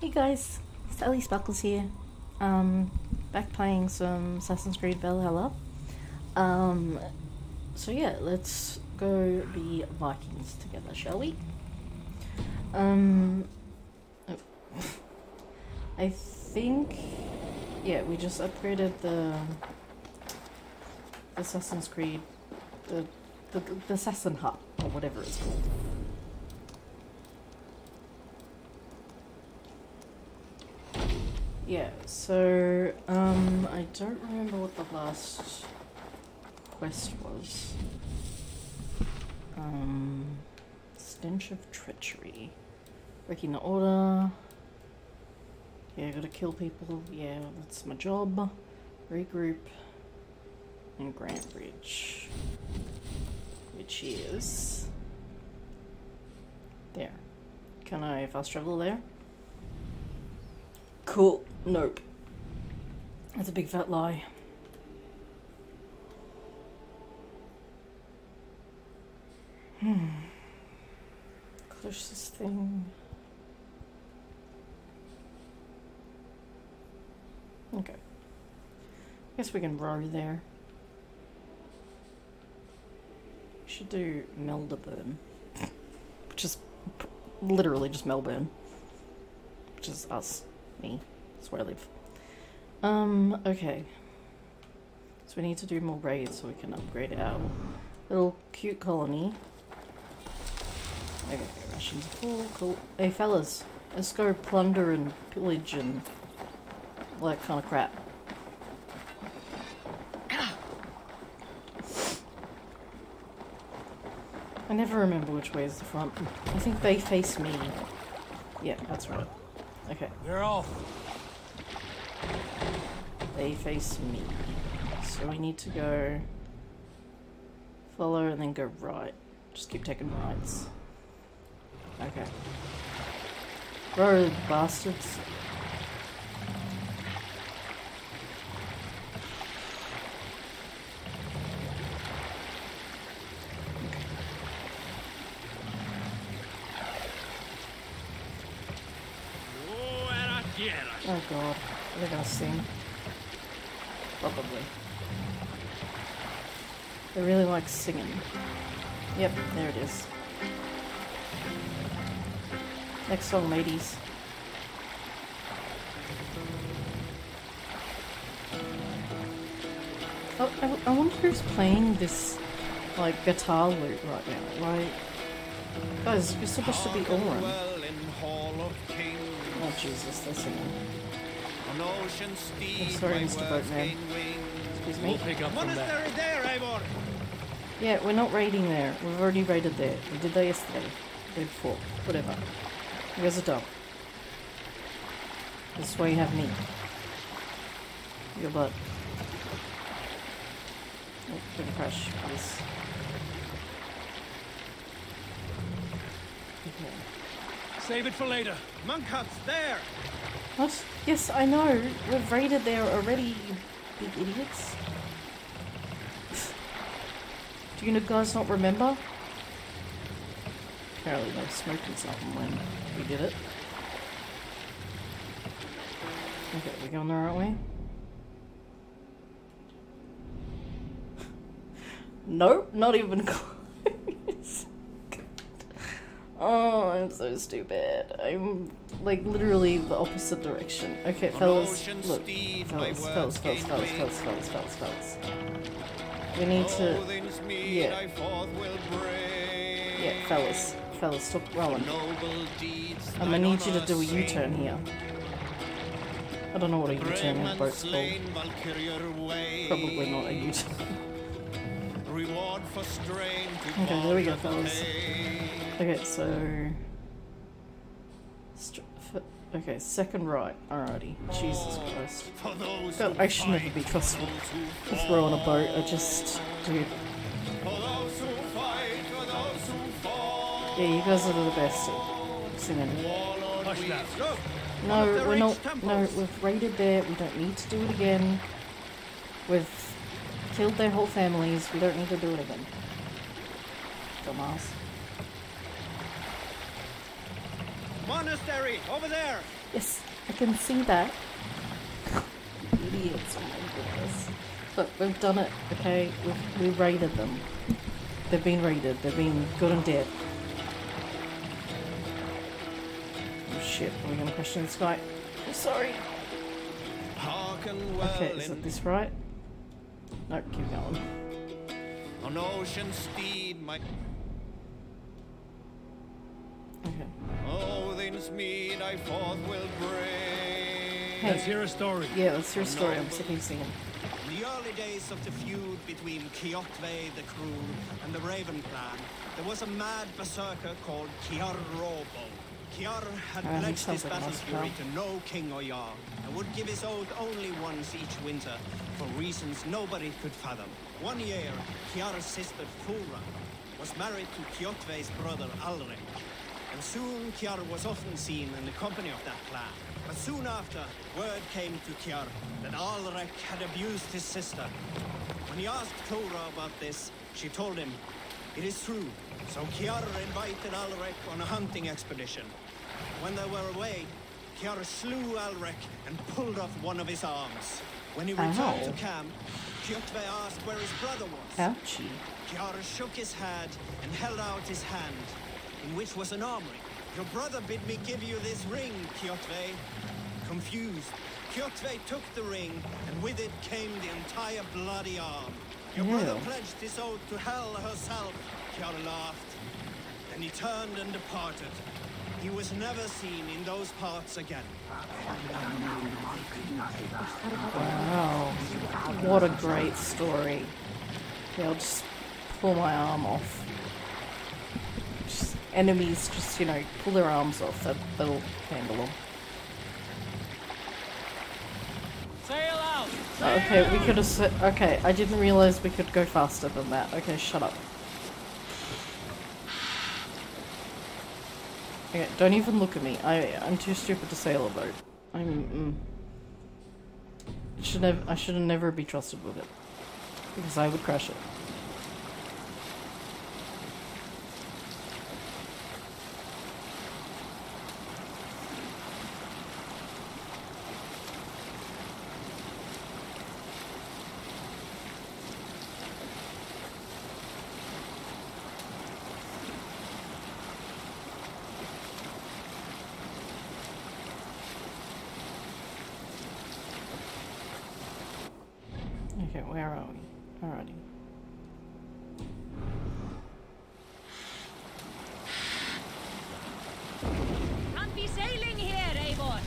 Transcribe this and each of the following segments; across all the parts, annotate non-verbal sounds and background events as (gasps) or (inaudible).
Hey guys, Sally Sparklez here. Um, back playing some Assassin's Creed Valhalla. Um, so yeah, let's go be Vikings together, shall we? Um, oh. (laughs) I think, yeah, we just upgraded the Assassin's Creed, the, the, the Assassin Hut, or whatever it's called. Yeah, so, um, I don't remember what the last quest was. Um, Stench of Treachery. Breaking the order. Yeah, gotta kill people. Yeah, that's my job. Regroup. And Grantebridge. Which is... There. Can I fast travel there? Cool. Nope. That's a big fat lie. Hmm. Closest thing. Okay. I guess we can row there. Should do Melbourne, which is literally just Melbourne, which is us, me. That's where I live. Um. Okay. So we need to do more raids so we can upgrade our little cute colony. Okay, rations are full. Cool. Hey, fellas, let's go plunder and pillage and all that kind of crap. I never remember which way is the front. I think they face me. Yeah, that's right. Okay, They're off. they face me. So we need to go follow and then go right. Just keep taking rights. Okay. Bro, bastards. Oh, era tierra. Oh god, are they gonna sing? Probably. They really like singing. Yep, there it is. Next song, ladies. Oh, I, I wonder who's playing this, like, guitar loop right now. Like, guys, you're supposed to be Oren. Well in Hall of Kings, Oh, Jesus, they're singing. On ocean steed, I'm sorry, my Mr. words Boatman. gain wings. Excuse We'll me. pick up from there. Monastery there, Eivor! Yeah, we're not raiding there. We've already raided there. We did that yesterday. Day before. Whatever. You guys are dumb. This is why you have me. Your butt. Oh, don't crash, please. Okay. Save it for later. Monk huts there! What? Yes, I know. We've raided there already, you big idiots. Do you guys not remember? Apparently they were smoking something when we did it. Okay, we're going the right way? (laughs) nope, not even (laughs) close. Oh, I'm so stupid. I'm like literally the opposite direction. Okay, fellas, look, fellas, fellas, fellas, fellas, fellas, fellas, fellas, fellas. We need to, yeah. I forth will bring. yeah, fellas, fellas, stop deeds I'm gonna need you to do a. U-turn here. I don't know what a U-turn in a boat's called. slain Valkyrier way. Probably not a U-turn. Reward for strain to Okay, there we go, fellas. Okay, so. Okay, second right. Alrighty. Jesus Christ. God, I should never be trusted throw on a boat. I just. Dude. Yeah, you guys are the best at singing. No, we're not. No, we've raided there. We don't need to do it again. We've killed their whole families. We don't need to do it again. Dumbass. Monastery, over there. Yes, I can see that. Idiots, my goodness. Look, we've done it, okay? We've, we've raided them. They've been raided, they've been good and dead. Oh shit, are we gonna question this guy? I'm sorry. Well Okay, is it this right? No, keep going. on ocean steed, my Okay. Odin's mead I forth will bring. Let's hear a story. yeah, let's hear a story. I'm sick of singing. In the early days of the feud between Kjotve the Cruel and the Raven clan, there was a mad berserker called Kiar Robo. Kiar had ah, he pledged his battle fury to no king or jarl, and would give his oath only once each winter, for reasons nobody could fathom. One year, Kiar's sister Fura was married to Kjotve's brother Alrek, and soon Kiar was often seen in the company of that clan. But soon after, word came to Kiar that Alrek had abused his sister. When he asked Thora about this, she told him, it is true. So Kiar invited Alrek on a hunting expedition. When they were away, Kiar slew Alrek and pulled off one of his arms. When he returned to camp, Kjotve asked where his brother was. Ouchie. Kiara shook his head and held out his hand, which was an armory. Your brother bid me give you this ring, Kjotve. Confused, Kjotve took the ring, and with it came the entire bloody arm. Your brother pledged his oath to Hel herself, Kiara laughed. Then he turned and departed. He was never seen in those parts again. Wow. What a great story. Yeah, I'll just pull my arm off. Enemies just, you know, pull their arms off. That, that'll handle them. Sail out! Oh, okay, we could have. Okay, I didn't realize we could go faster than that. Okay, shut up. Okay, don't even look at me. I I'm too stupid to sail a boat. I'm. Mm, should have I should have never be trusted with it because I would crash it. Okay, where are we? Alrighty. Can't be sailing here, Eivor.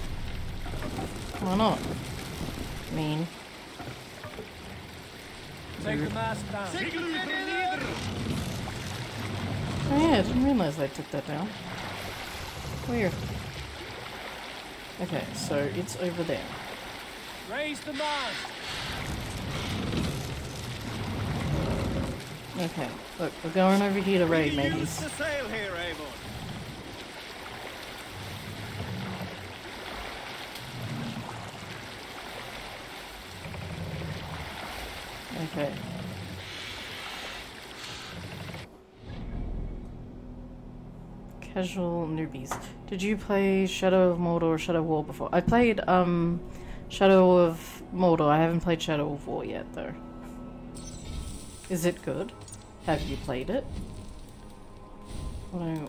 Why not? Mean. Take the mast down. Oh yeah, I didn't realize I took that down. Weird. Okay, it's over there. Raise the mast. Okay, look, we're going over here to raid, mateys. the sail here, Eivor. Okay. Casual newbies. Did you play Shadow of Mordor or Shadow of War before? I played um Shadow of Mordor. I haven't played Shadow of War yet though. Is it good? Have you played it? What I.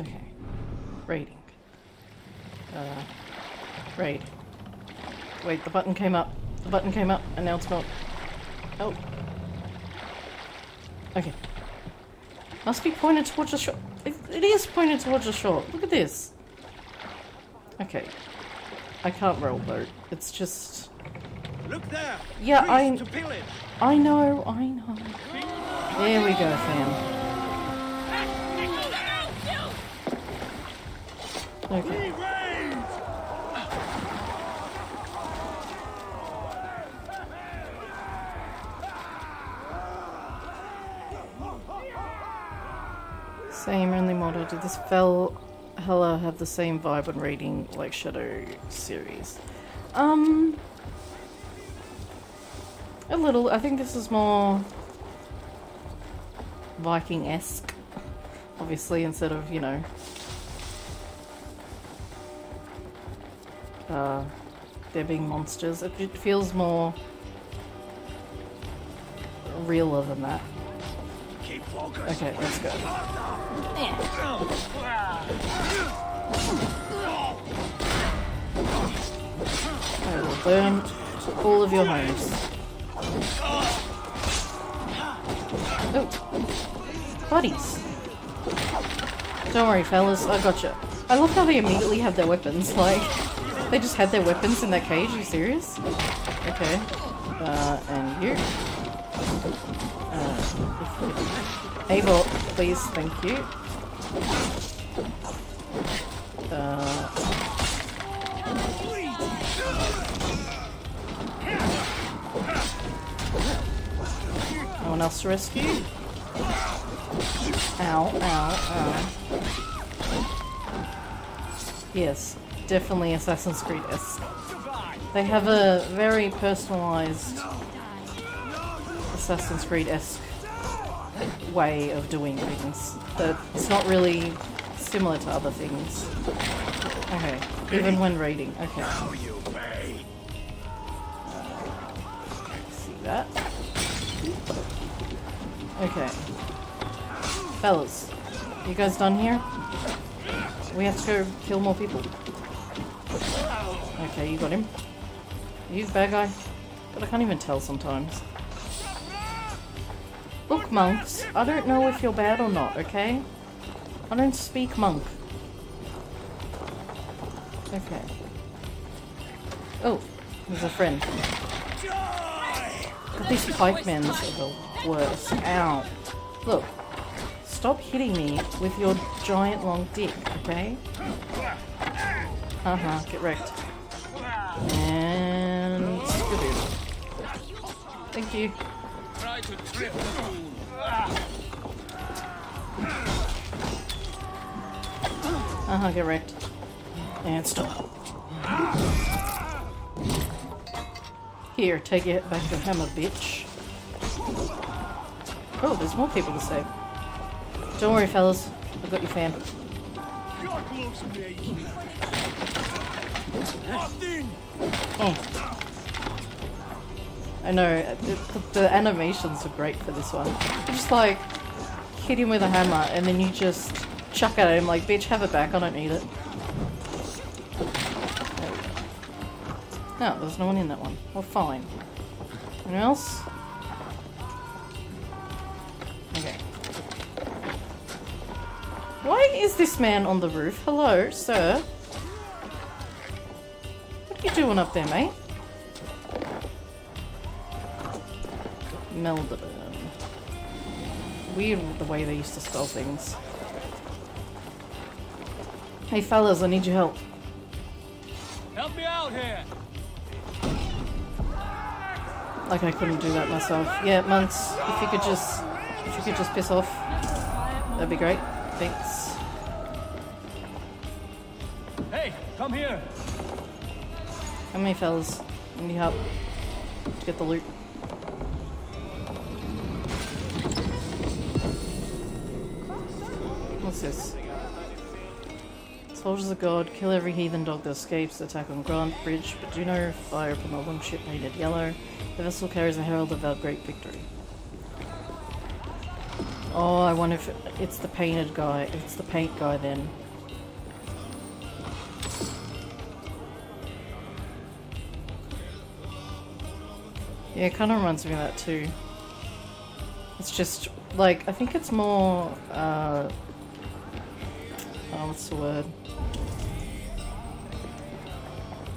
Okay. Rating. Uh, raid. Wait, the button came up. The button came up, and now it's not. Oh. Okay. Must be pointed towards the shore. It, it is pointed towards the shore. Look at this. Okay. I can't roll boat. It's just. Look there. Yeah, I-. I know, I know. There we go, fam. Okay. Same only model. Did this fell Hella have the same vibe and rating like Shadow series? Um, a little. I think this is more Viking esque. Obviously, instead of, you know, uh, there being monsters. It, it feels more realer than that. Okay, let's go. I will burn all of your homes. Oh, buddies. Don't worry, fellas, I gotcha. I love how they immediately have their weapons. (laughs) Like, they just had their weapons in that cage. Are you serious? Okay. Uh, and you. Uh, Abel, please, thank you. Uh, no one else to rescue? Ow, ow, ow. Yes, definitely Assassin's Creed esque. They have a very personalized Assassin's Creed esque way of doing things. That it's not really similar to other things. Okay, even when reading. Okay, Now you pay. see that. Okay. Fellas, you guys done here? We have to go kill more people. Okay, you got him. You the bad guy? But I can't even tell sometimes. Look, monks, I don't know if you're bad or not, okay? I don't speak monk. Okay. Oh, there's a friend. God, these pikemen are the worst. Ow. Look, stop hitting me with your giant long dick, okay? Uh-huh, get wrecked. And... Thank you. Try to trip the fool. Uh-huh, get wrecked. And stop. Here, take it back to hammer, bitch. Oh, there's more people to save. Don't worry, fellas. I've got your fan. God loves me. Nothing. Oh. I know, the animations are great for this one. You just like hit him with a hammer and then you just chuck at him like, bitch, have it back, I don't need it. No, there's no one in that one. Well, fine. Anyone else? Okay. Why is this man on the roof? Hello, sir. What are you doing up there, mate? Meldon. Weird the way they used to spell things. Hey fellas, I need your help. Help me out here. Like I couldn't do that myself. Yeah, monks, if you could just if you could just piss off, that'd be great. Thanks. Hey, come here. How many fellas? I need help to get the loot. This? Soldiers of God, kill every heathen dog that escapes, attack on Grant Bridge, but do no fire upon the long ship painted yellow. The vessel carries a herald of our great victory. Oh, I wonder if it's the painted guy. It's the paint guy then. Yeah, it kind of reminds me of that too. It's just like I think it's more. Uh, what's the word?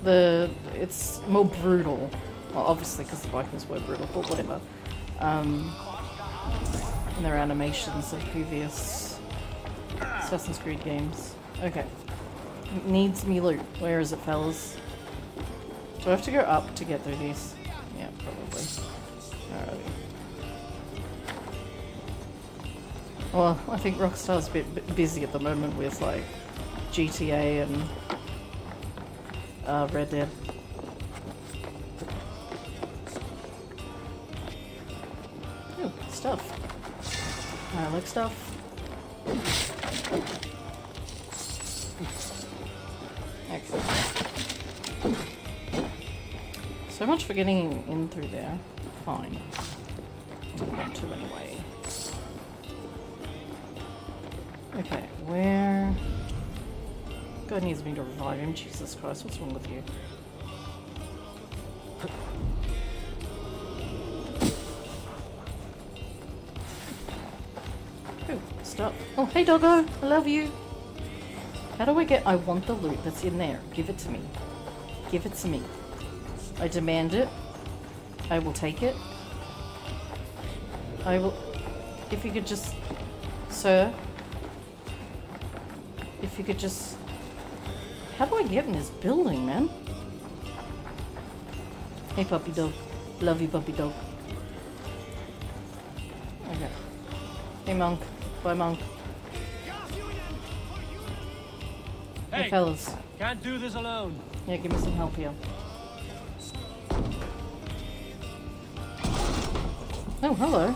The it's more brutal. Well, obviously because the Vikings were brutal, but whatever. Um, in their animations of previous Assassin's Creed games. Okay. Needs me loot. Where is it, fellas? Do I have to go up to get through these? Yeah, probably. Well, I think Rockstar's a bit busy at the moment with like GTA and uh, Red Dead. Ooh, stuff. I like stuff. So much for getting in through there. Fine. God needs me to revive him. Jesus Christ, what's wrong with you? Oh, stop. Oh, hey doggo! I love you! How do I get- I want the loot that's in there. Give it to me. Give it to me. I demand it. I will take it. I will- If you could just- Sir? If you could just... How do I get in this building, man? Hey, puppy dog. Love you, puppy dog. Okay. Hey, monk. Bye, monk. Hey, Hey, fellas. can't do this alone. Yeah, give me some help here. Oh, hello.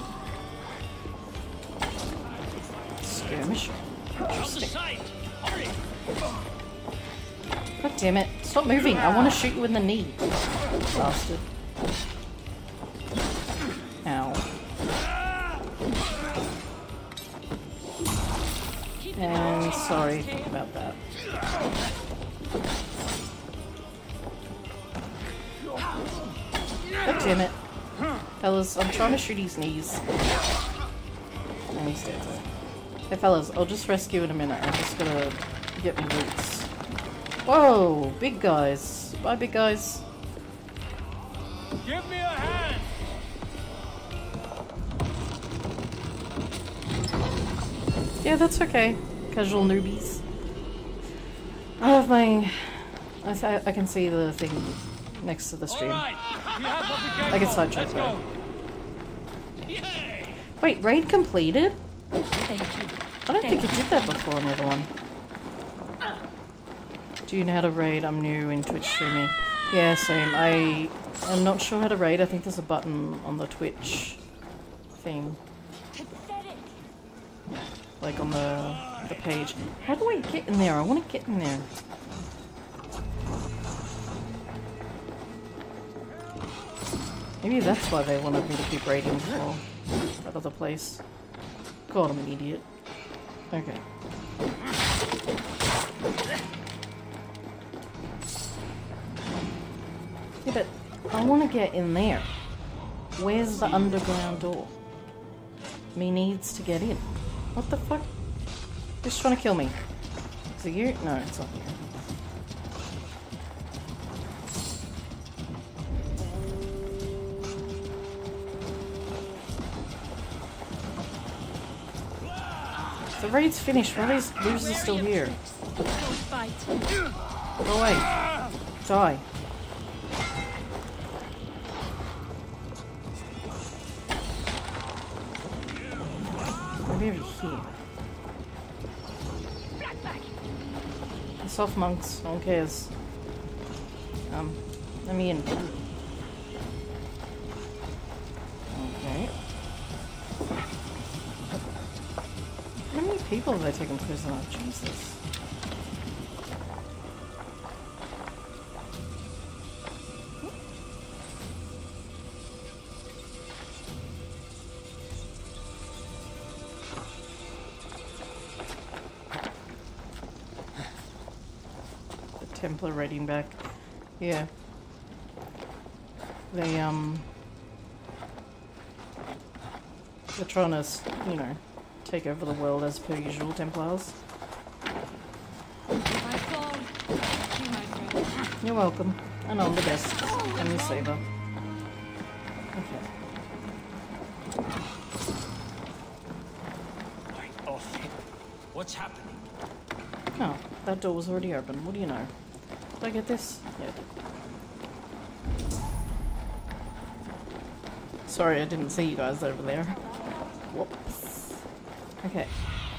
Damn it. Stop moving. I want to shoot you in the knee. Bastard. Ow. And sorry about that. God damn it. Fellas, I'm trying to shoot his knees. And he's dead. Hey fellas, I'll just rescue in a minute. I'm just gonna get my roots. Whoa, big guys. Bye, big guys. Give me a hand. Yeah, that's okay. Casual newbies. I have my. I, th- I can see the thing next to the stream. right. We have what we came I can for. sidetracked Let's go. Wait, raid completed? Thank you. I don't think it did that before another one. Do you know how to raid? I'm new in Twitch streaming. Yeah, same. I am not sure how to raid. I think there's a button on the Twitch thing. Like on the the page. How do I get in there? I want to get in there. Maybe that's why they wanted me to keep raiding for that other place. God, I'm an idiot. Okay. Yeah, but I want to get in there. Where's the underground door? Me needs to get in. What the fuck? Just trying to kill me? Is it you? No, it's not you. The raid's finished. Why these still here? Don't fight. Go away. Die. Over here. Off, monks. One cares. Um, let me in. Okay. How many people have they taken prisoner? Jesus. The writing back. Yeah. They, um... They're trying to, you know, take over the world as per usual, Templars. My fall. Thank you, my friend. You're welcome. And I'm the best. And you saver. Okay. Right off him. What's happening? Oh, that door was already open. What do you know? Did I get this? Yeah. Sorry, I didn't see you guys over there. Whoops. Okay.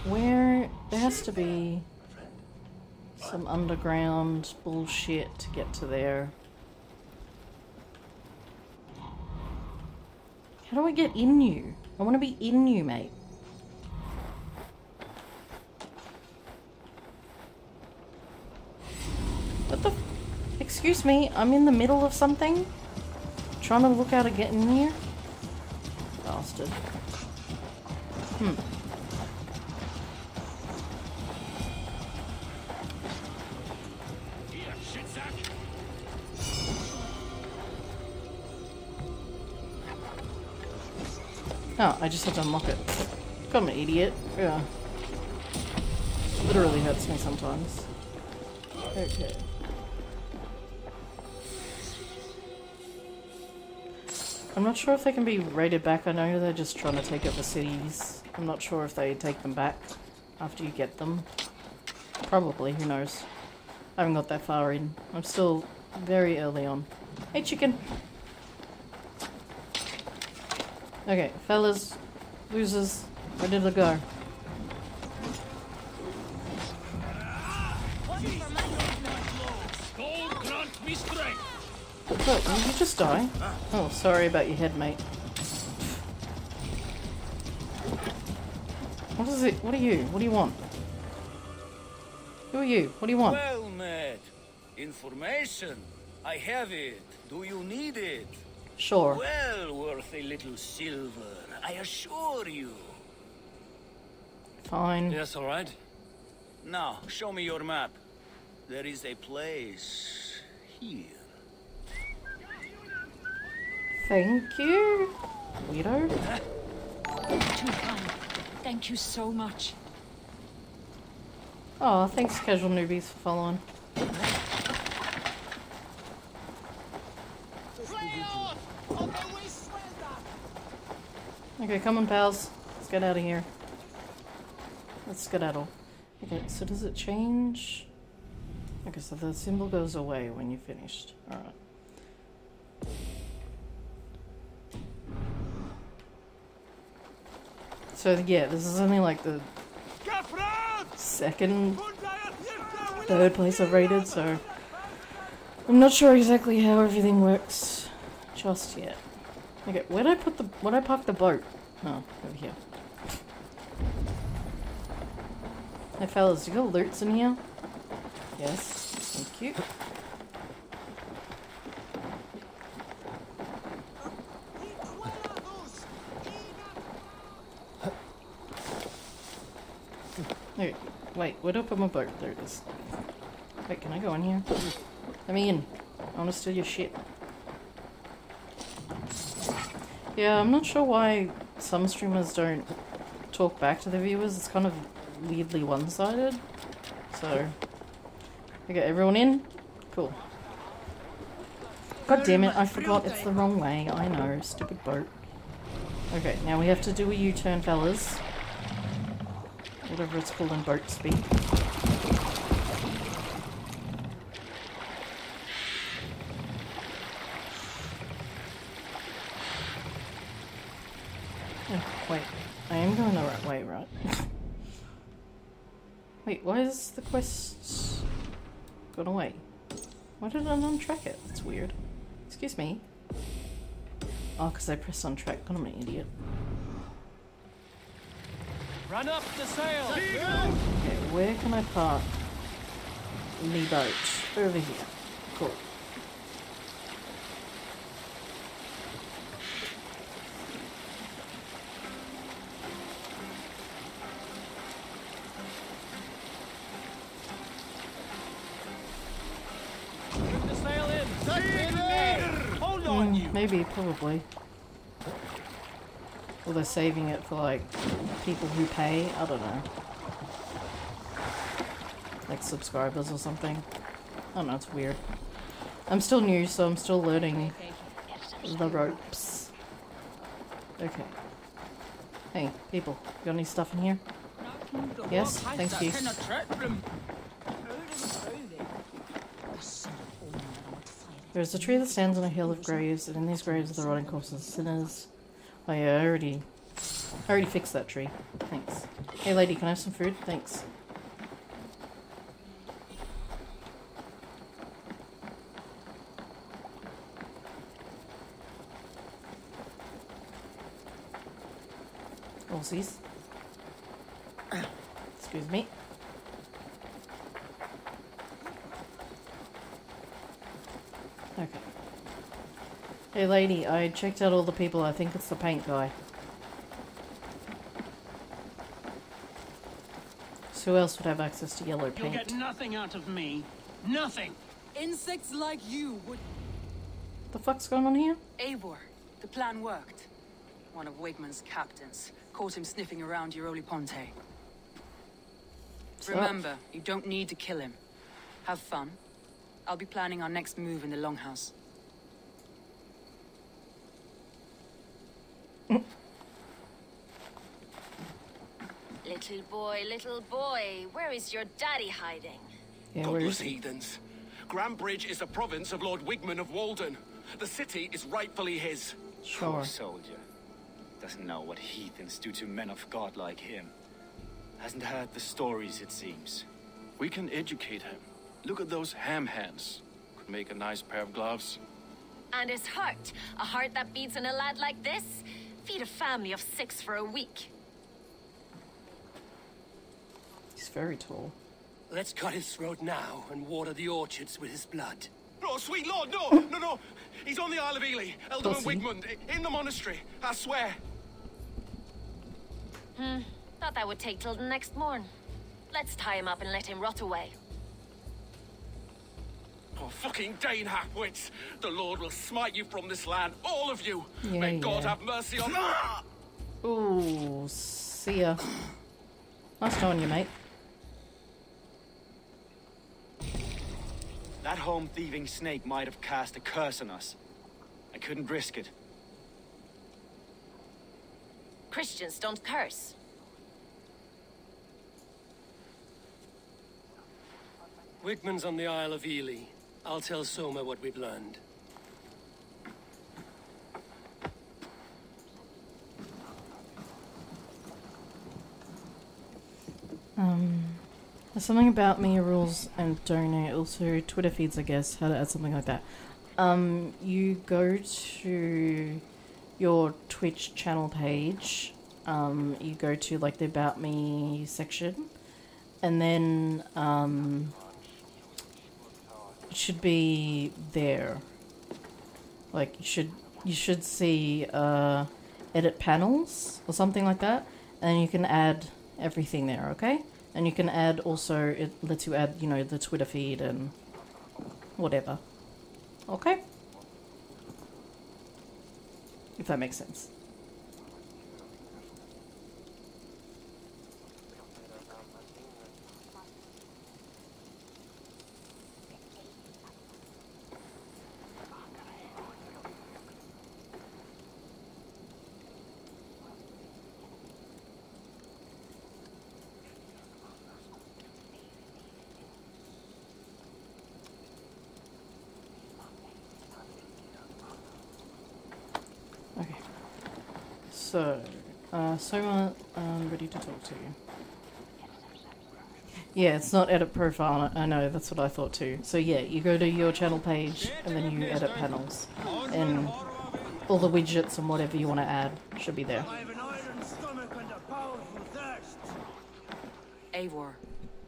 Where... There has to be... Some underground bullshit to get to there. How do I get in you? I want to be in you, mate. Excuse me, I'm in the middle of something. Trying to look out to get in here. Bastard. Hmm. Oh, I just have to unlock it. I'm an idiot. Yeah. Literally hurts me sometimes. Okay. I'm not sure if they can be raided back. I know they're just trying to take over cities. I'm not sure if they take them back after you get them. Probably, who knows. I haven't got that far in. I'm still very early on. Hey, chicken! Okay, fellas, losers, ready to go. Me strength. What, did you just die? Oh, sorry about your head, mate. What is it? What are you? What do you want? Who are you? What do you want? Well met. Information. I have it. Do you need it? Sure. Well worth a little silver, I assure you. Fine. Yes, all right. Now, show me your map. There is a place here. Thank you. Weirdo. Too kind. Thank you so much. Oh, thanks, casual newbies, for following. Okay, come on, pals. Let's get out of here. Let's skedaddle. Okay, so does it change? Okay, so the symbol goes away when you're finished. Alright. So yeah, this is only like the second, third place I've rated, so I'm not sure exactly how everything works just yet. Okay, where'd I put the where'd I park the boat? Oh, over here. Hey fellas, you got loots in here? Yes, thank you. Okay, wait, where'd I put my boat? There it is. Wait, can I go in here? Let me in. I wanna steal your shit. Yeah, I'm not sure why some streamers don't talk back to the viewers. It's kind of weirdly one-sided. So, okay, everyone in? Cool. God damn it, I forgot it's the wrong way. I know, stupid boat. Okay, now we have to do a U-turn, fellas. Whatever it's called in boat speak. Oh, wait, I am going the right way, right? (laughs) wait, why is the quest gone away? Why did I untrack it? That's weird. Excuse me. Oh, because I pressed on track. God, I'm an idiot. Run up the sail. Okay, where can I park the boat? Over here. Cool. Put the sail in. Hold on, you. Mm, maybe, probably. Or they're saving it for like people who pay. I don't know. Like subscribers or something. I don't know, it's weird. I'm still new, so I'm still learning the ropes. Okay. Hey, people, got any stuff in here? Yes, thank you. There's a tree that stands on a hill of graves, and in these graves are the rotting corpses of sinners. Oh yeah, I already, I already fixed that tree. Thanks. Hey lady, can I have some food? Thanks. Aussies. Excuse me. Hey lady, I checked out all the people. I think it's the paint guy. So who else would have access to yellow paint? You'll get nothing out of me. Nothing. Insects like you would. The fuck's going on here? Eivor, the plan worked. One of Wigmund's captains caught him sniffing around Euroli Ponte. So- Remember, you don't need to kill him. Have fun. I'll be planning our next move in the Longhouse. (laughs) Little boy, little boy, where is your daddy hiding? Yeah, where Godless heathens. Grantebridge is a province of Lord Wigmund of Walden. The city is rightfully his. Sure. Poor soldier. Doesn't know what heathens do to men of God like him. Hasn't heard the stories, it seems. We can educate him. Look at those ham hands. Could make a nice pair of gloves. And his heart, a heart that beats in a lad like this? Feed a family of six for a week. He's very tall. Let's cut his throat now and water the orchards with his blood. No, sweet lord, no, no, no. He's on the Isle of Ely, Eldon Pussy. Wigmund, in the monastery. I swear. Hmm, thought that would take till the next morn. Let's tie him up and let him rot away. Oh, fucking Dane Hapwits! The Lord will smite you from this land, all of you. Yeah, May God have mercy on. Ooh, see ya. Nice knowing you, mate. That home thieving snake might have cast a curse on us. I couldn't risk it. Christians don't curse. Wigmund's on the Isle of Ely. I'll tell Soma what we've learned. Um, there's something about me rules and donate. Also, Twitter feeds, I guess, how to add something like that. Um, you go to your Twitch channel page. Um, you go to like the About Me section, and then um, should be there. Like you should you should see uh, edit panels or something like that, and you can add everything there. Okay, and you can add also it lets you add you know the Twitter feed and whatever. Okay, if that makes sense. So, uh, Soma, I'm ready to talk to you. Yeah, it's not edit profile. I I know, that's what I thought too. So yeah, you go to your channel page and then you edit panels. And all the widgets and whatever you want to add should be there. I have an iron stomach and a powerful thirst. Eivor,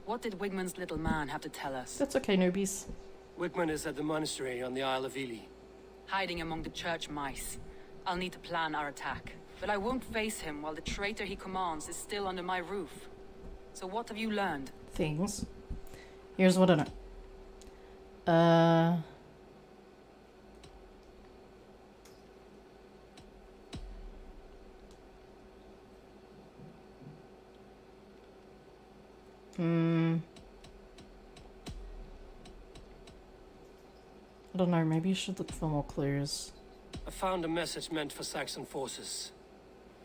what did Wigmund's little man have to tell us? That's okay, newbies. Wigman is at the monastery on the Isle of Ely. Hiding among the church mice. I'll need to plan our attack. But I won't face him while the traitor he commands is still under my roof. So what have you learned? Things. Here's what I know. Uh. Hmm. I don't know, maybe you should look for more clues. I found a message meant for Saxon forces.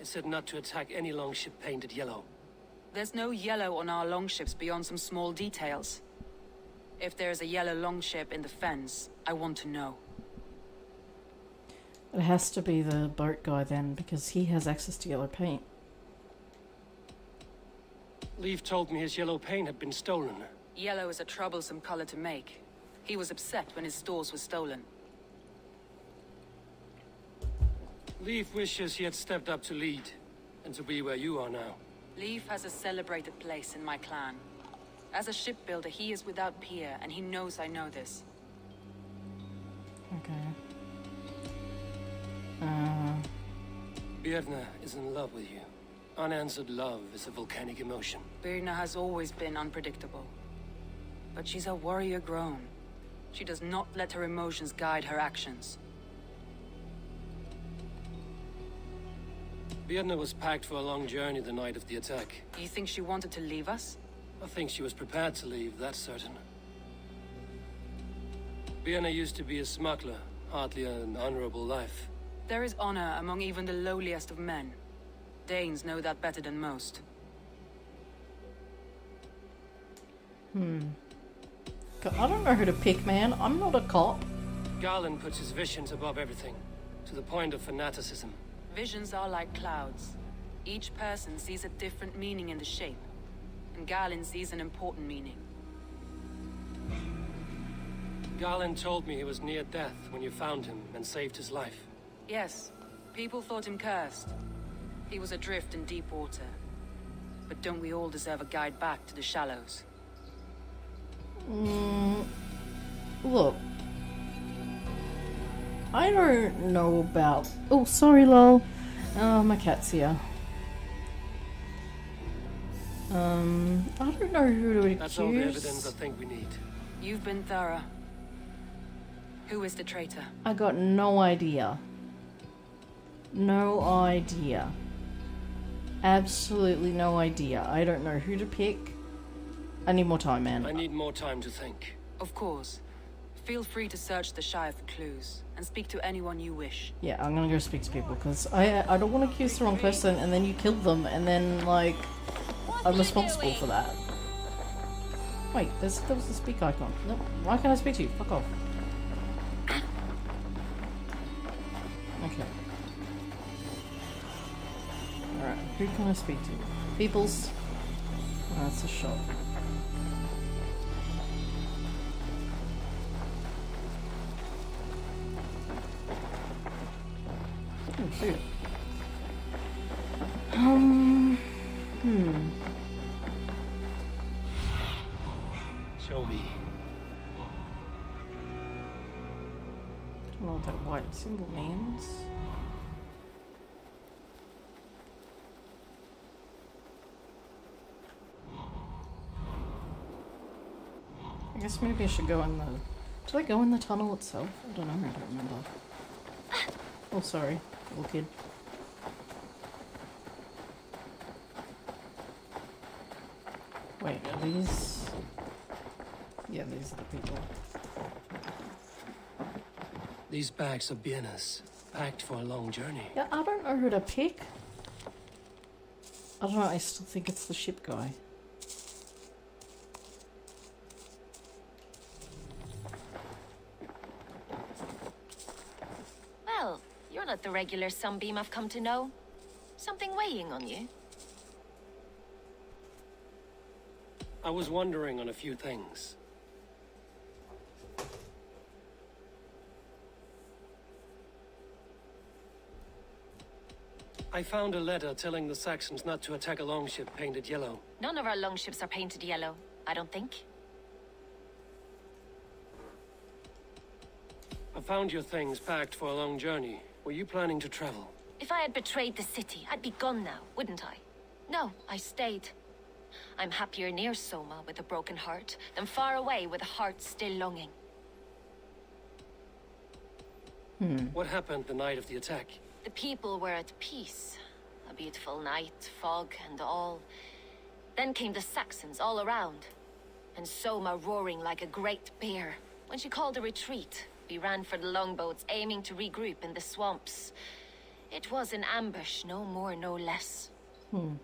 It said not to attack any longship painted yellow. There's no yellow on our longships beyond some small details. If there's a yellow longship in the fens, I want to know. It has to be the boat guy then, because he has access to yellow paint. Leif told me his yellow paint had been stolen. Yellow is a troublesome color to make. He was upset when his stores were stolen. Leif wishes he had stepped up to lead, and to be where you are now. Leif has a celebrated place in my clan. As a shipbuilder, he is without peer, and he knows I know this. Okay. Uh... Birna is in love with you. Unanswered love is a volcanic emotion. Birna has always been unpredictable. But she's a warrior grown. She does not let her emotions guide her actions. Birna was packed for a long journey the night of the attack. Do you think she wanted to leave us? I think she was prepared to leave, that's certain. Birna used to be a smuggler, hardly an honorable life. There is honor among even the lowliest of men. Danes know that better than most. Hmm. I don't know who to pick, man. I'm not a cop. Galen puts his visions above everything, to the point of fanaticism. Visions are like clouds. Each person sees a different meaning in the shape. And Galen sees an important meaning. Galen told me he was near death when you found him and saved his life. Yes, people thought him cursed. He was adrift in deep water. But don't we all deserve a guide back to the shallows? Mm, look. I don't know about... Oh, sorry, lol. Oh, my cat's here. Um, I don't know who to accuse. That's all the evidence I think we need. You've been thorough. Who is the traitor? I got no idea. No idea. Absolutely no idea. I don't know who to pick. I need more time, man. I need more time to think. Of course. Feel free to search the Shire for clues, and speak to anyone you wish. Yeah, I'm gonna go speak to people, because I, I don't want to accuse the wrong person, and then you kill them, and then, like, I'm responsible for that. Wait, there's, there was the speak icon. No, why can't I speak to you? Fuck off. Okay. Alright, who can I speak to? Peoples? Oh, that's a shot. Um, hmm. Show me. don't know what that white symbol means. I guess maybe I should go in the... Did I go in the tunnel itself? I don't know, I don't remember. Oh, sorry, little kid. Wait, are these... Yeah, these are the people. These bags are Birna's, packed for a long journey. Yeah, I don't know who to pick. I don't know, I still think it's the ship guy. Well, you're not the regular sunbeam I've come to know. Something weighing on you. I was wondering on a few things. I found a letter telling the Saxons not to attack a longship painted yellow. None of our longships are painted yellow, I don't think. I found your things packed for a long journey. Were you planning to travel? If I had betrayed the city, I'd be gone now, wouldn't I? No, I stayed. I'm happier near Soma with a broken heart than far away with a heart still longing. Hmm. What happened the night of the attack? The people were at peace. A beautiful night, fog and all. Then came the Saxons all around. And Soma roaring like a great bear. When she called a retreat, we ran for the longboats, aiming to regroup in the swamps. It was an ambush, no more, no less. Hmm.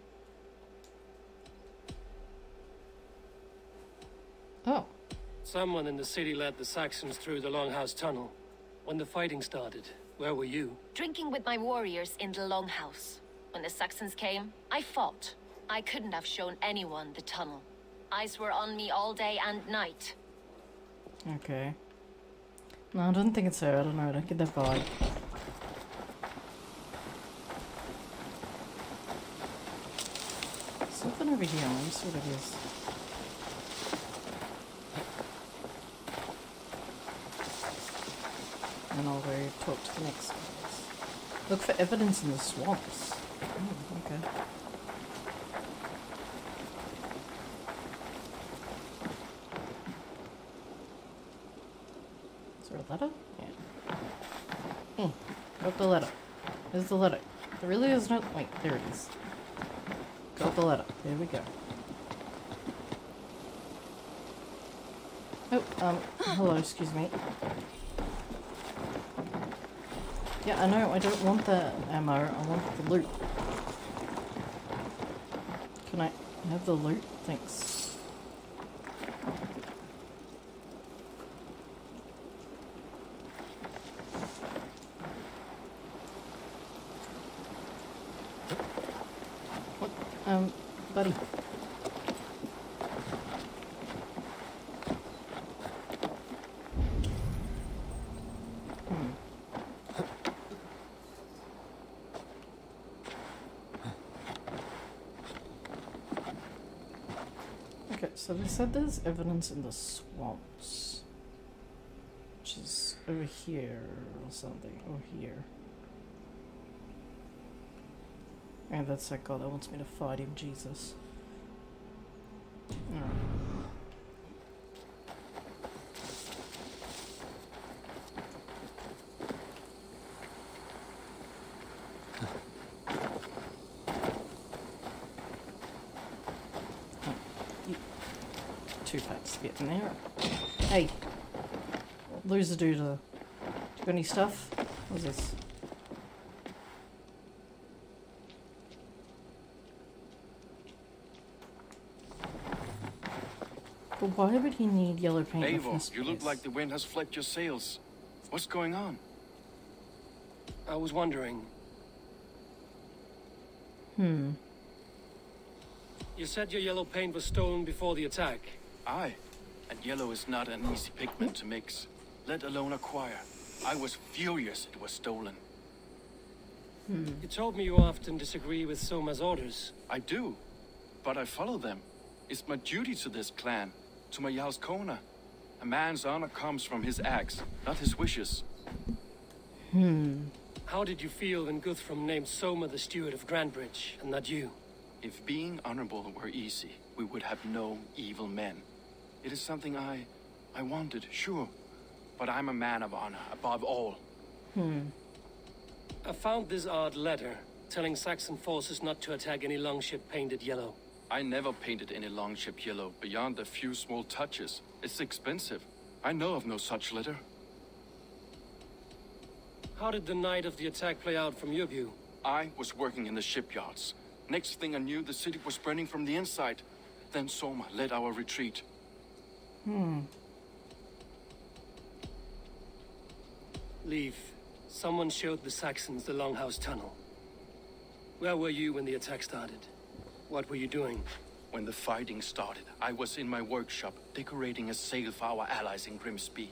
Oh. Someone in the city led the Saxons through the Longhouse Tunnel. When the fighting started, where were you? Drinking with my warriors in the Longhouse. When the Saxons came, I fought. I couldn't have shown anyone the tunnel. Eyes were on me all day and night. Okay. No, I don't think it's her. I don't know. I don't get that vibe. Something over here. Let me see what it is. And I'll go talk to the next. Look for evidence in the swamps. Oh, okay. Is there a letter? Yeah. Hmm. Got the letter. There's the letter. There really is no. Wait, there it is. Got the letter. There we go. Oh, um, hello, excuse me. Yeah, I know, I don't want the ammo, I want the loot. Can I have the loot? Thanks. What? Um, buddy. Okay, so they said there's evidence in the swamps. Which is over here or something. Over here. And that's that god that wants me to fight him, Jesus. Alright. Two packs to get in there. Hey, loser dude, uh, you got any stuff? What's this? But why would he need yellow paint in Eivor, you look like the wind has flecked your sails. What's going on? I was wondering, Hmm. you said your yellow paint was stolen before the attack. Aye, and yellow is not an easy pigment to mix, let alone acquire. I was furious it was stolen. You told me you often disagree with Soma's orders. I do, but I follow them. It's my duty to this clan, to my Jarl's Kona. A man's honor comes from his acts, not his wishes. Hmm. How did you feel when Guthrum named Soma the steward of Grantebridge, and not you? If being honorable were easy, we would have no evil men. It is something I... I wanted, sure. But I'm a man of honor, above all. Hmm. I found this odd letter, telling Saxon forces not to attack any longship painted yellow. I never painted any longship yellow beyond a few small touches. It's expensive. I know of no such letter. How did the night of the attack play out from your view? I was working in the shipyards. Next thing I knew, the city was burning from the inside. Then Soma led our retreat. Hmm. Leif. Someone showed the Saxons the Longhouse Tunnel. Where were you when the attack started? What were you doing? When the fighting started, I was in my workshop decorating a sail for our allies in Grimsby.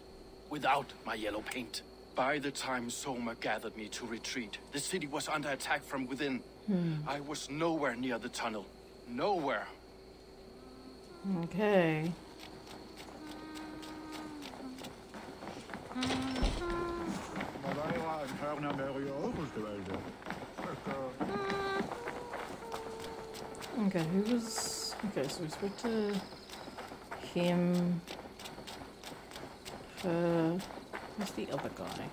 Without my yellow paint. By the time Soma gathered me to retreat, the city was under attack from within. Hmm. I was nowhere near the tunnel. Nowhere. Okay. Okay, who was... Okay, so we spoke to him... Uh, who's the other guy?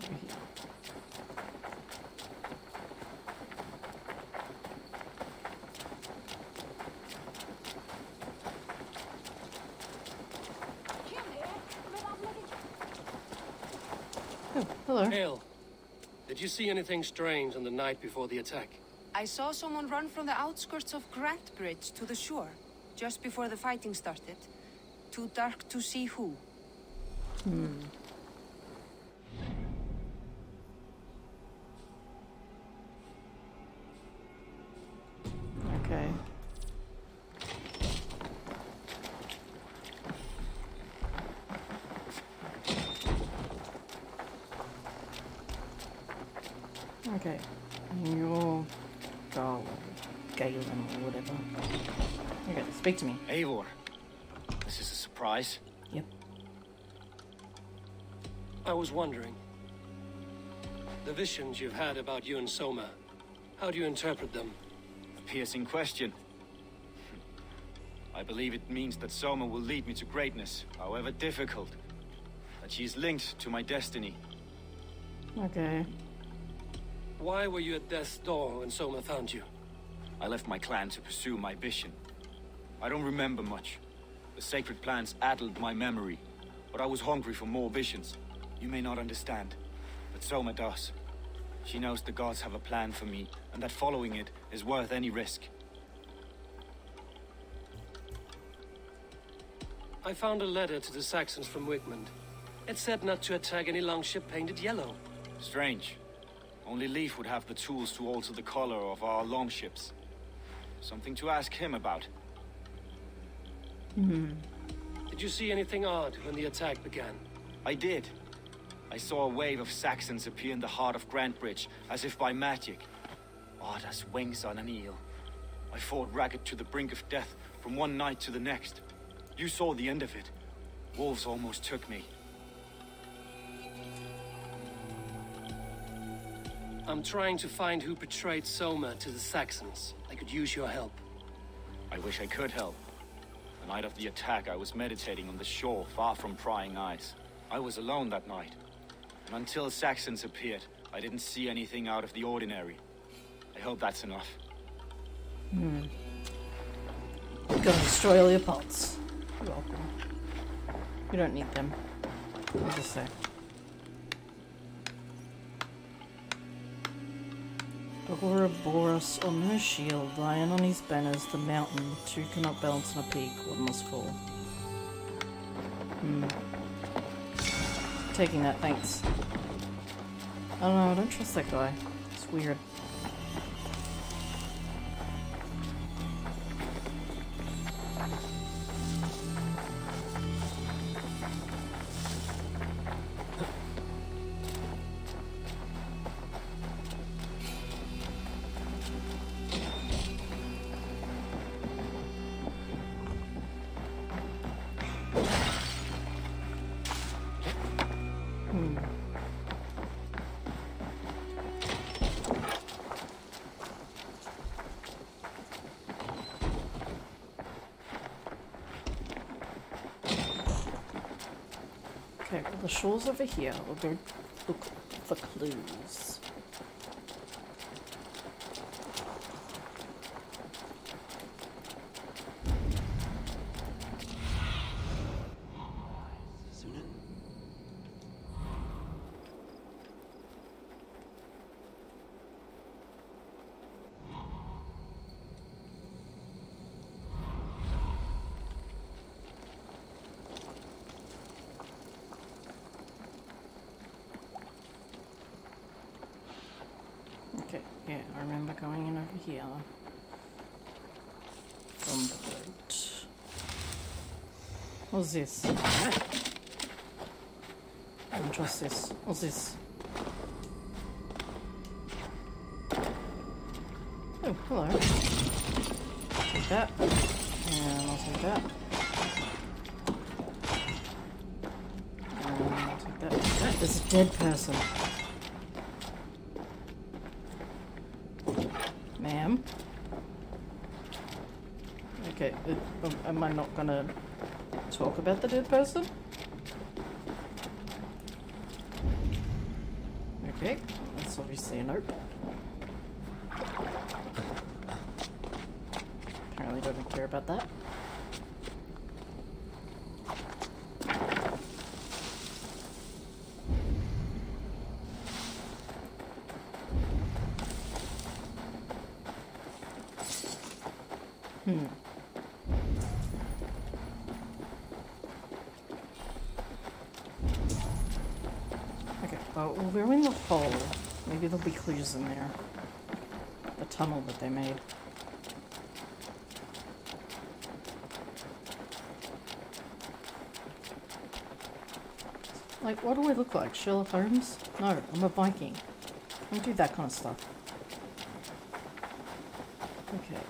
Over here. Oh, hello. Hale, did you see anything strange on the night before the attack? I saw someone run from the outskirts of Grantebridge to the shore, just before the fighting started. Too dark to see who. Hmm. Is a surprise. Yep. I was wondering. The visions you've had about you and Soma, how do you interpret them? A piercing question. I believe it means that Soma will lead me to greatness, however difficult. That she is linked to my destiny. Okay. Why were you at death's door when Soma found you? I left my clan to pursue my vision. I don't remember much. The sacred plants addled my memory, but I was hungry for more visions. You may not understand, but Soma does. She knows the gods have a plan for me, and that following it is worth any risk. I found a letter to the Saxons from Wigmund. It said not to attack any longship painted yellow. Strange. Only Leif would have the tools to alter the color of our longships. Something to ask him about. Hmm. Did you see anything odd when the attack began? I did. I saw a wave of Saxons appear in the heart of Grantebridge, as if by magic. Odd as wings on an eel. I fought ragged to the brink of death from one night to the next. You saw the end of it. Wolves almost took me. I'm trying to find who betrayed Soma to the Saxons. I could use your help. I wish I could help. The night of the attack, I was meditating on the shore, far from prying eyes. I was alone that night. And until Saxons appeared, I didn't see anything out of the ordinary. I hope that's enough. Hmm. Gonna destroy all your pots. You're welcome. You don't need them. I'll just say. Ouroboros on her shield, lion on his banners, the mountain, two cannot balance on a peak, one must fall. Hmm. Taking that, thanks. I don't know, I don't trust that guy. It's weird. Over here. Go look for clues. Okay, yeah, I remember going in over here. From the boat. What's this? I don't trust this. What's this? Oh, hello. Take that. And I'll take that. And I'll take that. There's a dead person. Ma'am? Okay, uh, um, am I not gonna talk about the dead person? Okay, that's obviously a nope. Apparently don't care about that. Hmm. Okay, well, we're in the hole. Maybe there'll be clues in there. The tunnel that they made. Like, what do I look like? Sherlock Holmes? No, I'm a Viking. I don't do that kind of stuff. Okay.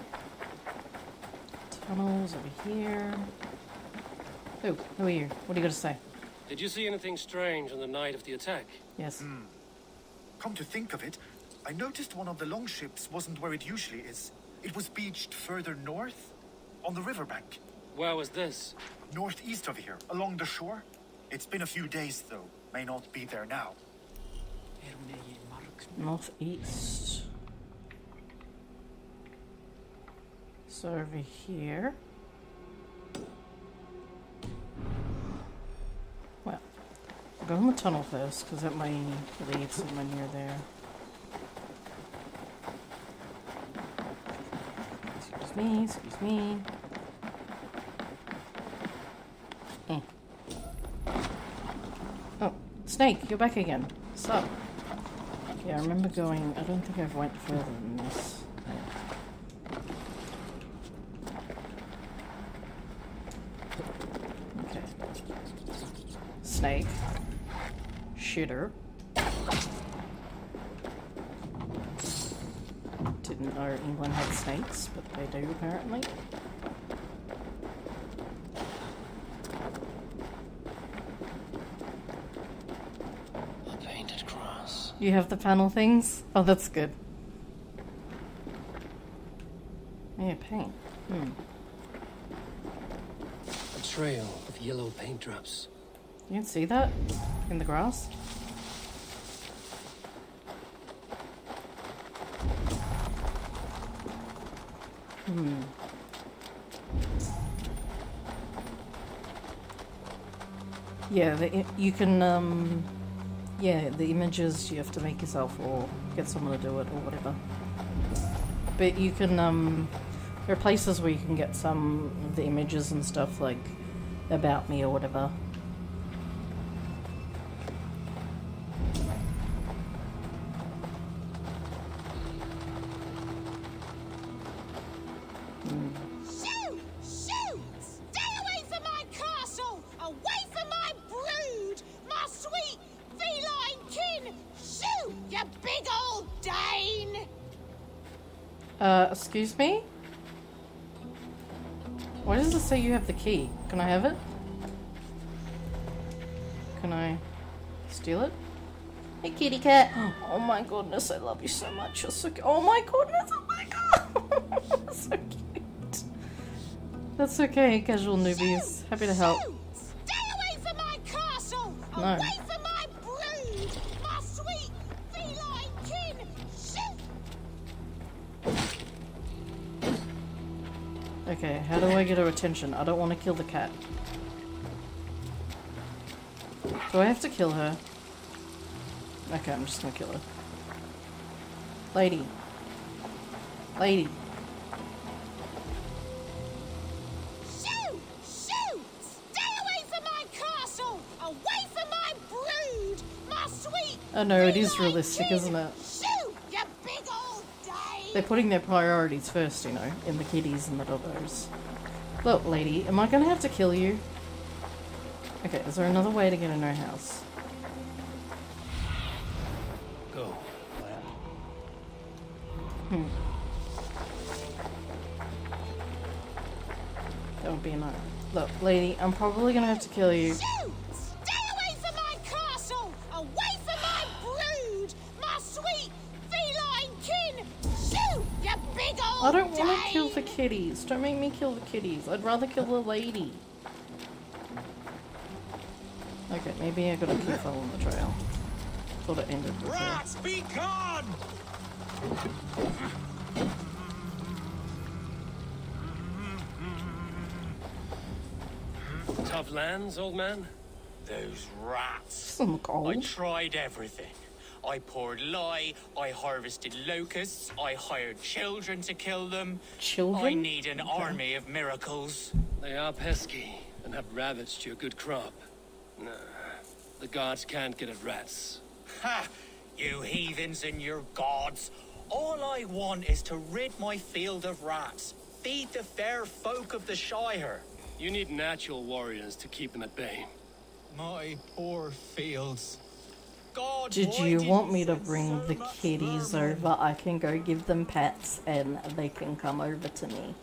Tunnels over here. Oh, who are you? What do you got to say? Did you see anything strange on the night of the attack? Yes. Hmm. Come to think of it, I noticed one of the longships wasn't where it usually is. It was beached further north, on the riverbank. Where was this? Northeast of here, along the shore. It's been a few days, though. May not be there now. Northeast. So over here. Well, I'll go in the tunnel first, because that might lead somewhere near there. Excuse me, excuse me. Eh. Oh, Snake, you're back again. Sup? Yeah, I remember going. I don't think I've went further than this. Okay. Snake. Shitter. Didn't know England had snakes, but they do apparently. A painted cross. You have the panel things? Oh, that's good. Yeah, paint. Hmm. A trail of yellow paint drops. You can see that in the grass. Hmm. Yeah, the, you can. Um, yeah, the images you have to make yourself or get someone to do it or whatever. But you can. Um, there are places where you can get some of the images and stuff like about me or whatever. Can I have it? Can I steal it? Hey, kitty cat. (gasps) Oh my goodness, I love you so much. You're so. cu- Oh my goodness, oh my god! (laughs) so cute. That's okay, casual newbies. Happy to help. Stay away from my castle! No. Okay, how do I get her attention? I don't want to kill the cat. Do I have to kill her? Okay, I'm just gonna kill her. Lady. Lady. Shoot! Shoot! Stay away from my castle! Away from my brood! My sweet Oh no, it is realistic, isn't it? They're putting their priorities first, you know, in the kitties and the doggos. Look, lady, am I gonna have to kill you? Okay, is there another way to get in her house? Go. Hmm. That would be a no. Look, lady, I'm probably gonna have to kill you. Stay I don't oh, want to kill the kitties. Don't make me kill the kitties. I'd rather kill the lady. Okay, maybe I gotta keep following the trail. Thought it ended with her. Rats, be gone! Tough lands, old man? Those rats. Some cold. I tried everything. I poured lye, I harvested locusts, I hired children to kill them. Children? I need an Okay. army of miracles. They are pesky and have ravaged your good crop. Nah, the gods can't get at rats. Ha! You heathens and your gods. All I want is to rid my field of rats. Feed the fair folk of the Shire. You need natural warriors to keep them at bay. My poor fields. Did you want me to bring the kitties over? I can go give them pets and they can come over to me.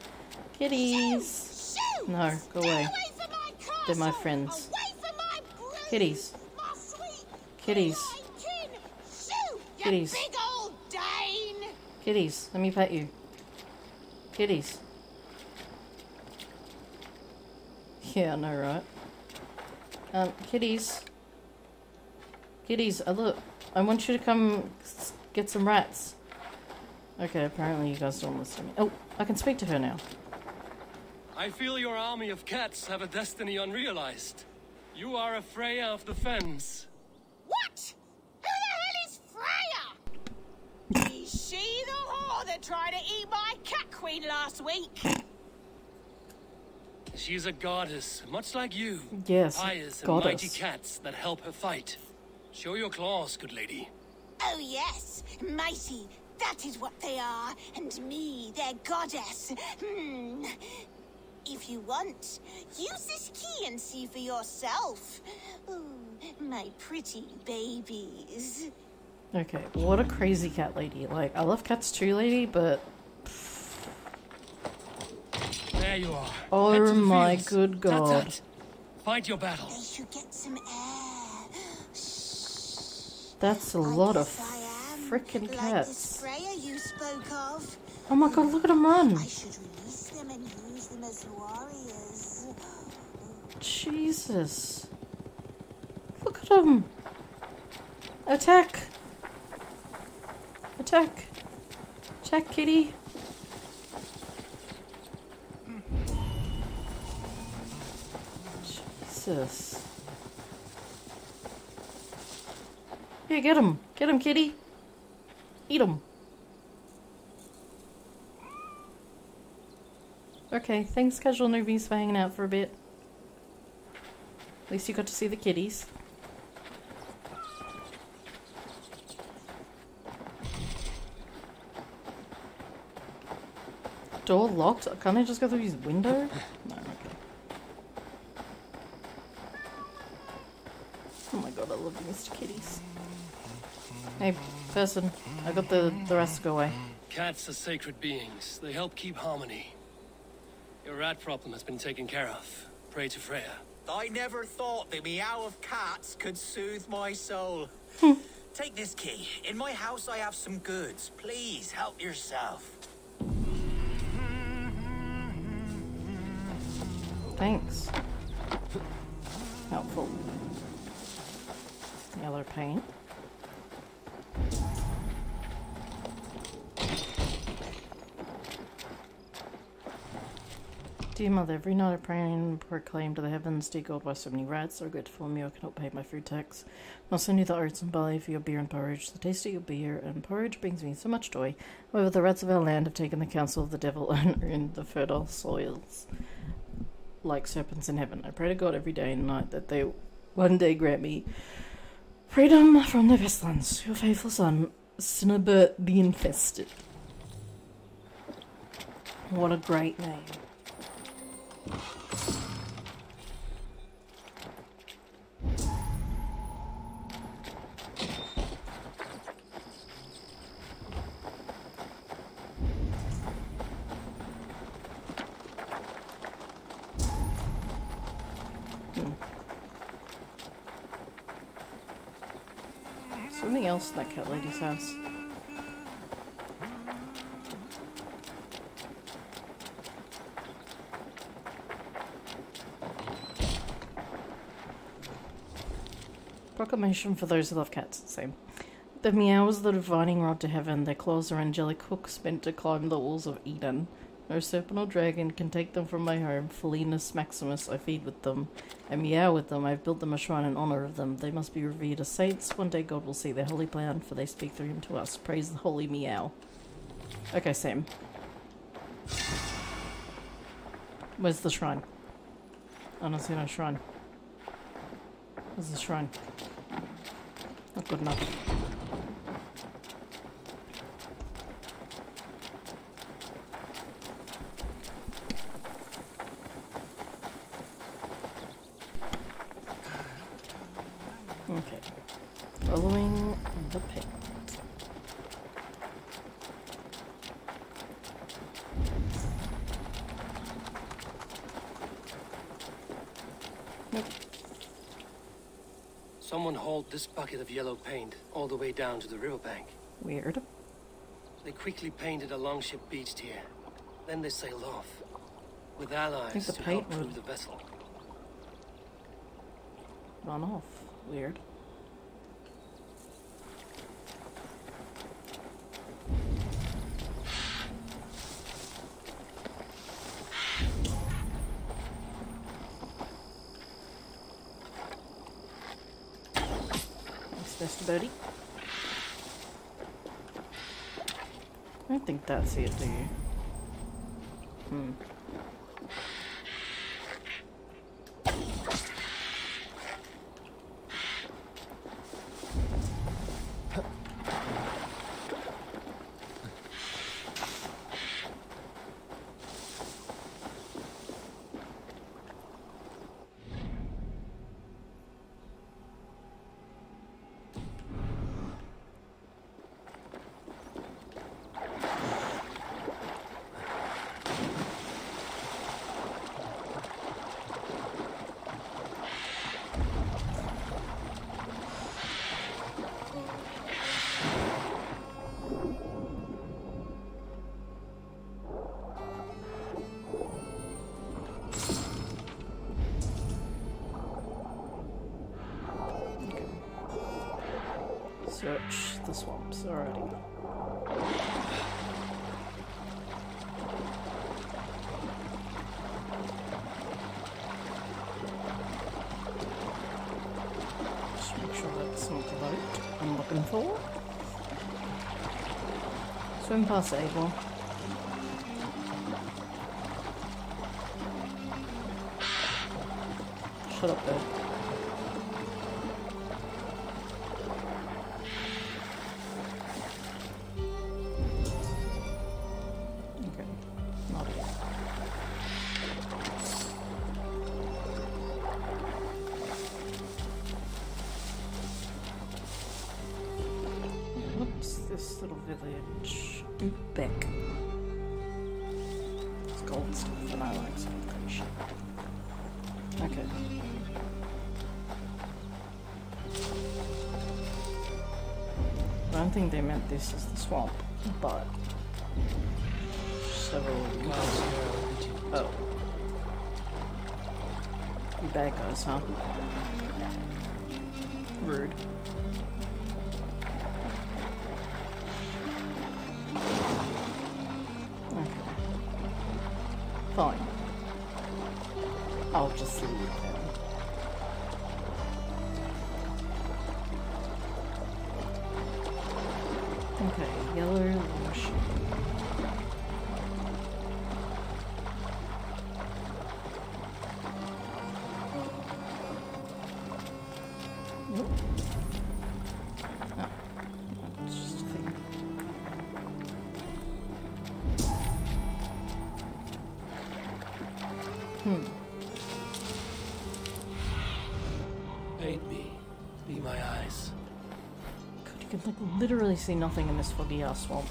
Kitties! No, go away. They're my friends. Kitties. Kitties. Kitties. Big old Dane! Kitties, let me pet you. Kitties. Yeah, I know, right? Um, kitties. Kitties, uh, look. I want you to come get some rats. Okay, apparently you guys don't listen to me. Oh, I can speak to her now. I feel your army of cats have a destiny unrealized. You are a Freya of the Fens. What? Who the hell is Freya? is she the whore that tried to eat my cat queen last week? She is a goddess, much like you. Yes, Pious and goddess. mighty cats that help her fight. Show your claws, good lady. Oh, yes, mighty. That is what they are. And me, their goddess. Hmm. If you want, use this key and see for yourself. Ooh, my pretty babies. Okay, what a crazy cat lady. Like, I love cats too, lady, but There you are. Oh to my fields. good god. tut. Fight your battle. They should get some air. That's a lot of I freaking Like cats. Freya you spoke of. Oh my god, look at them run! I should release them and use them as warriors. Jesus. Look at them! Attack! Attack! Attack, kitty! Jesus. Here, get him! Get him, kitty! Eat him! Okay, thanks, casual newbies, for hanging out for a bit. At least you got to see the kitties. Door locked? Can't I just go through his window? No, okay. Oh my god, I love you, Mr. Kitties. Hey, person, I got the, the rest to go away. Cats are sacred beings. They help keep harmony. Your rat problem has been taken care of. Pray to Freya. I never thought the meow of cats could soothe my soul. Hmm. Take this key. In my house, I have some goods. Please help yourself. Thanks. Helpful. Yellow paint. Dear mother, every night I pray and proclaim to the heavens, dear God, why so many rats so good for me I cannot pay my food tax. I'll send you the oats and barley for your beer and porridge. The taste of your beer and porridge brings me so much joy. However, the rats of our land have taken the counsel of the devil (laughs) and ruined the fertile soils like serpents in heaven. I pray to God every day and night that they one day grant me freedom from their pestilence. Your faithful son, Cinnabert the Infested. What a great name. Something else in that cat lady's house. Proclamation for those who love cats, same. The meow is the divining rod to heaven, their claws are angelic hooks meant to climb the walls of Eden. Or dragon can take them from my home. Felinus Maximus, I feed with them. I meow with them. I've built them a shrine in honor of them. They must be revered as saints. One day God will see their holy plan, for they speak through him to us. Praise the holy meow. Okay, Sam. Where's the shrine? Oh, I don't see no shrine. Where's the shrine? Not good enough. Okay. Following Someone hauled this bucket of yellow paint all the way down to the riverbank. Weird. They quickly painted a longship beached here. Then they sailed off. With allies the to paint help crew the vessel. Run off. Weird. Thanks, Mr. Birdie. That's it, do you? Swim past. Shut this is the swamp, but several miles Oh. You bad guys, huh? Rude. Okay. Fine. I'll just leave then. Literally see nothing in this foggy ass swamp.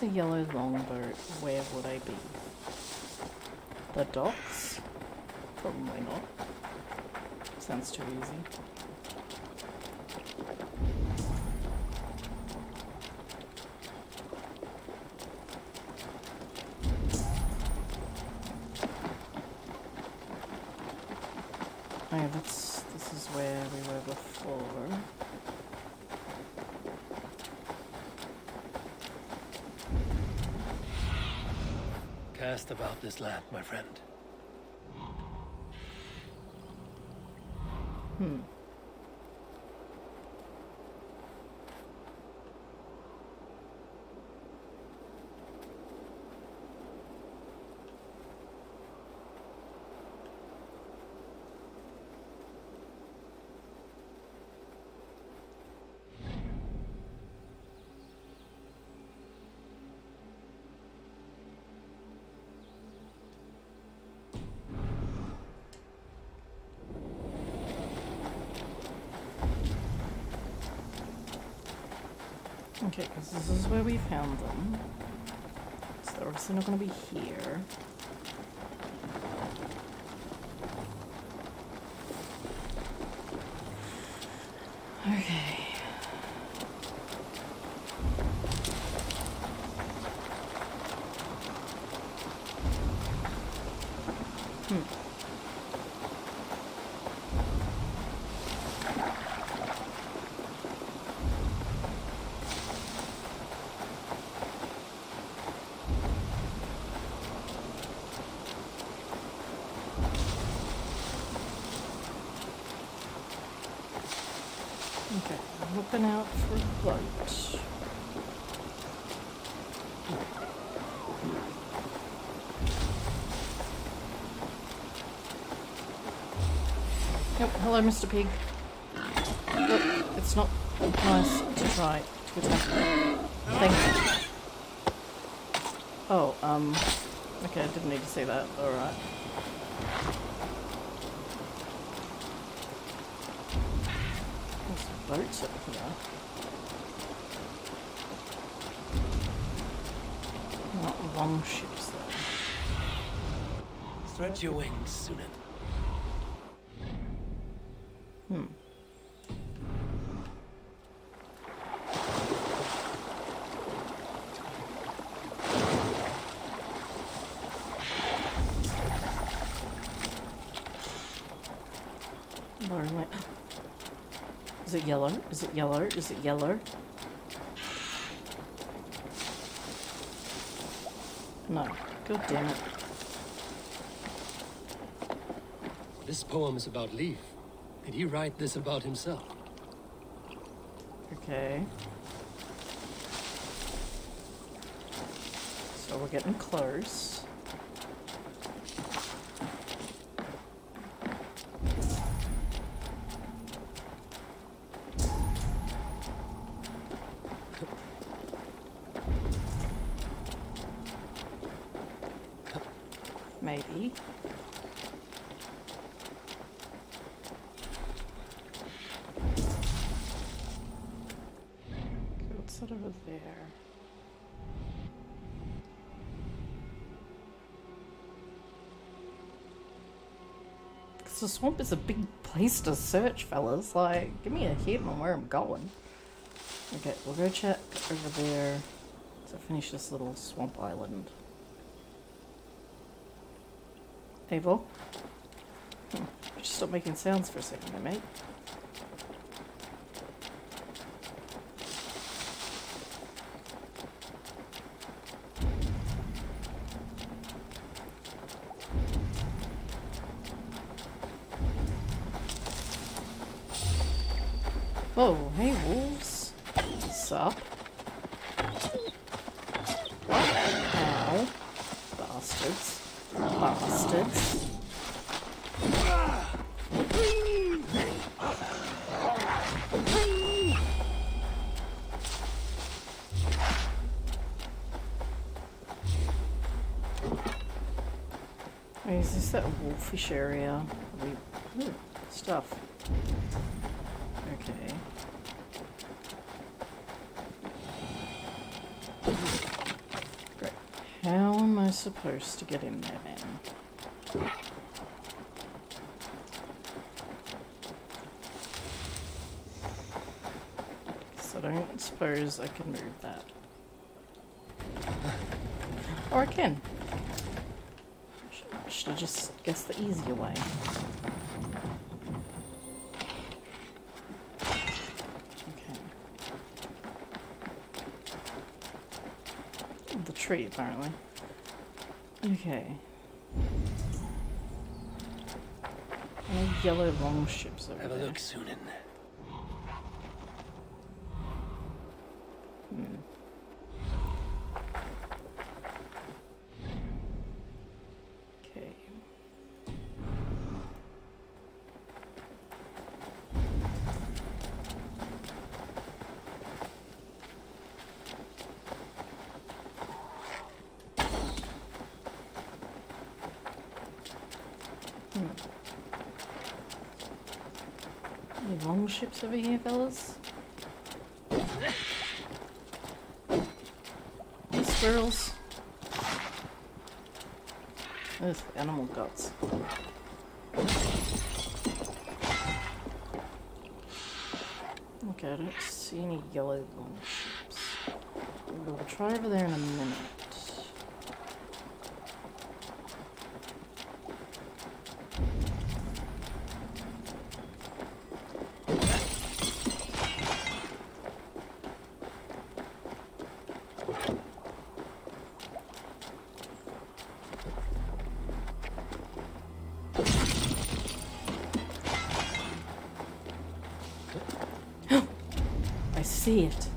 Was a yellow longboat, where would I be? The docks? Probably not. Sounds too easy. Oh yeah, that's this is where we were before. Cast about this land, my friend. Hmm. Okay, because this is where we found them. So they're obviously not going to be here. Okay. Hmm. Okay, I'm out for boat. Yep, hello, Mr. Pig. Look, it's not nice to try to attack. Thank you. Oh, um, okay, I didn't need to say that. Alright. Boats here. Not long ships, though. Spread your wings, Synin. Hmm. Lord, wait. Is it yellow? Is it yellow? Is it yellow? No. God damn it. This poem is about Leif. Did he write this about himself? Okay. So we're getting close. Maybe. Okay, what's that over there? Because the swamp is a big place to search, fellas. Like, give me a hint on where I'm going. Okay, we'll go check over there to finish this little swamp island. Avo? Hmm. Just stop making sounds for a second, mate. Whoa, hey wolves. What's up? Ow. Bastards. Bastards. Wait, is wolfish area? We, ooh, stuff. Okay. Great. How am I supposed to get in there then? So I don't suppose I can move that. Or I can. Should I just guess the easier way? Okay. The tree, apparently. Okay. Any yellow long ships over Have a there? look, Synin. Hmm. Okay. Hmm. Ships over here, fellas? squirrels. Ugh, animal guts. Okay, I don't see any yellow ships. We'll try over there in a minute. See it.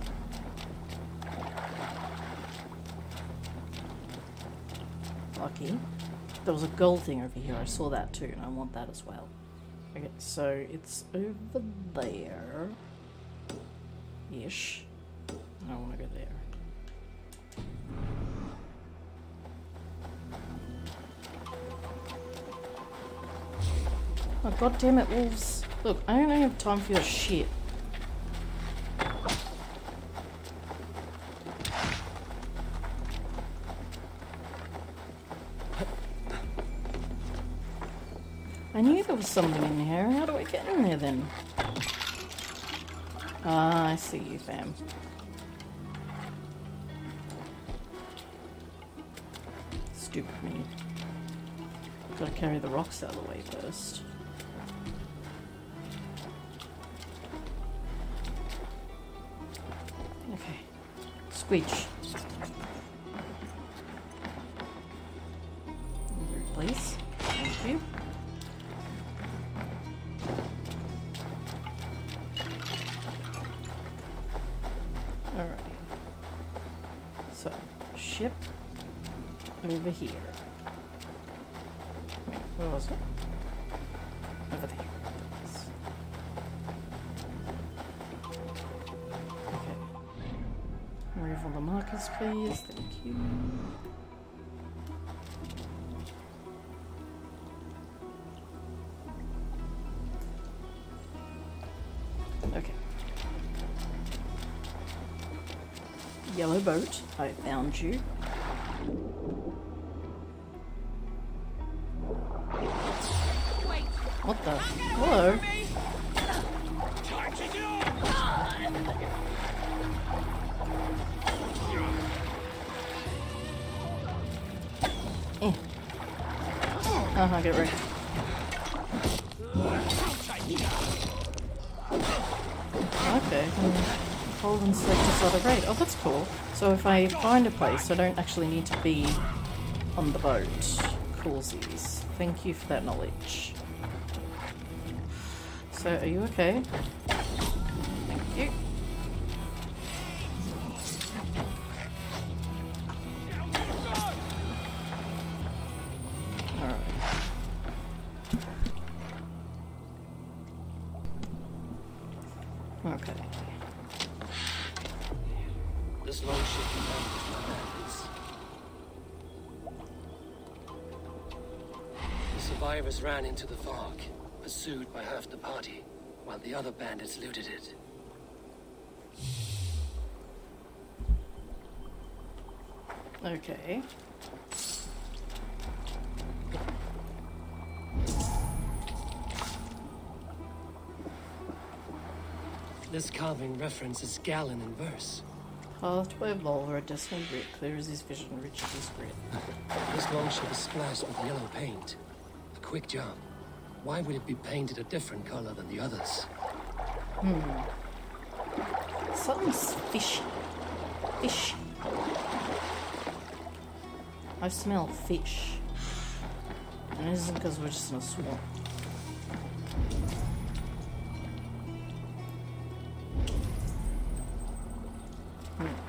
Lucky. There was a gold thing over here. I saw that too, and I want that as well. Okay, so it's over there. Ish. I want to go there. Oh god damn it, wolves. Look, I don't have time for your shit. Something in here. How do I get in there then? Ah, I see you, fam. Stupid me. Gotta carry the rocks out of the way first. Okay. Squeech. I found you. What the? Hello? Oh, oh I get ready. Okay. Hold and select this other grade. Oh, that's cool. So if I find a place, I don't actually need to be on the boat. Coolsies. Thank you for that knowledge. So, are you okay? The other bandits looted it. Okay. This carving references Galen in verse. Path by Volver, a Destiny grit clears his vision, reaches his grit. (laughs) This longship is splashed with yellow paint. A quick job. Why would it be painted a different color than the others? Hmm. Something's fishy. Fish. I smell fish. And it isn't because we're just in a swamp. Hmm.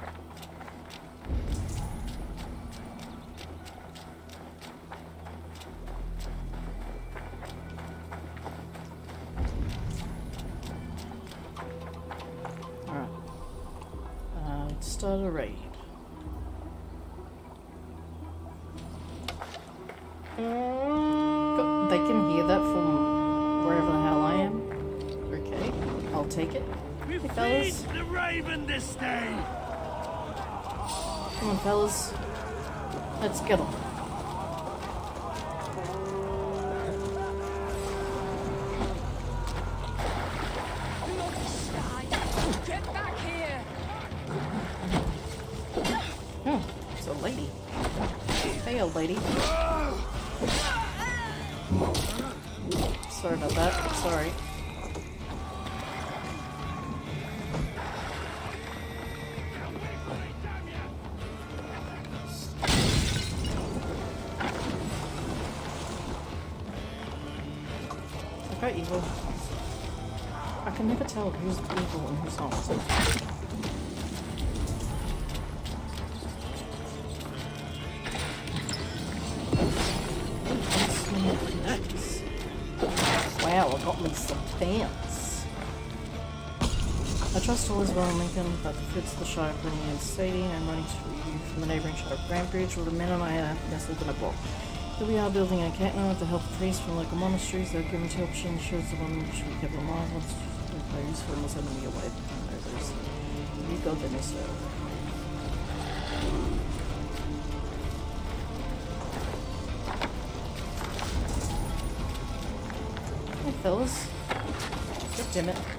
Start a raid. Go- They can hear that from wherever the hell I am. Okay, I'll take it. We Hey, fellas. feed the raven this day. Come on, fellas. Let's get them. And. Nice. Wow, I got me some pants. I trust all is well in Lincoln, but the fits the Shire bringing in Sadie and running to you from the neighbouring Shire of Grantebridge, while the men and I are nestled in a block. Here we are building a campground with the help of priests from local monasteries. They're given two options, shows the one which we kept alive, once they're useful and was enemy away. Them, so. Hey, fellas. God damn it.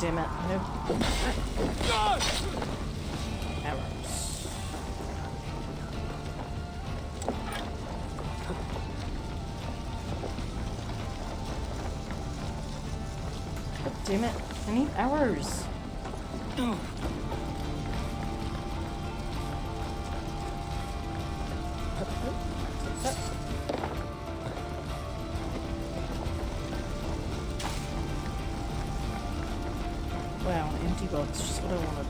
Damn it. Nope. Arrows. Damn it. I need arrows. Box, just what I wanted.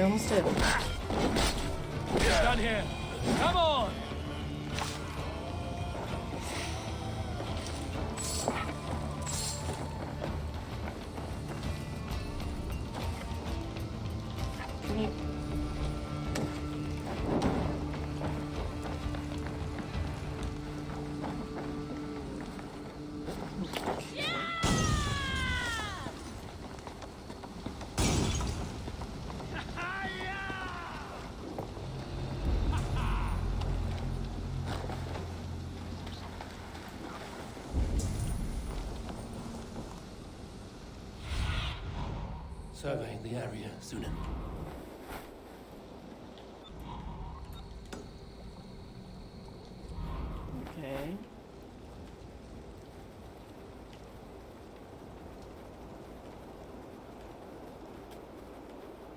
Thought almost was Surveying the area, sooner. Okay.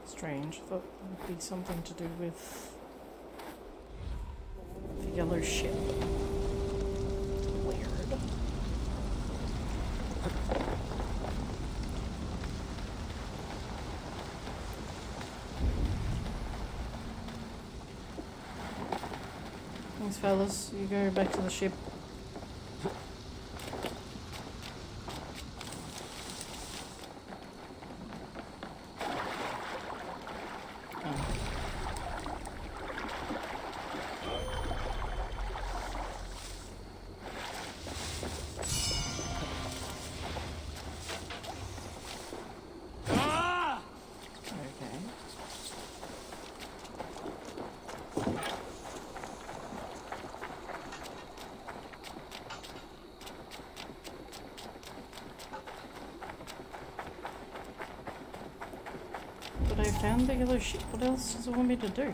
Strange. Thought it would be something to do with the yellow ship. Fellas. You go back to the ship. Okay. But I found the yellow ship. What else does it want me to do?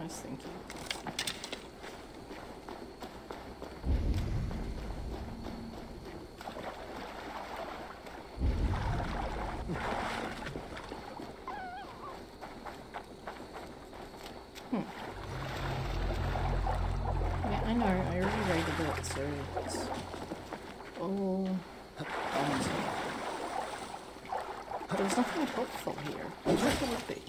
all bones. There's nothing helpful here. I thought there would be.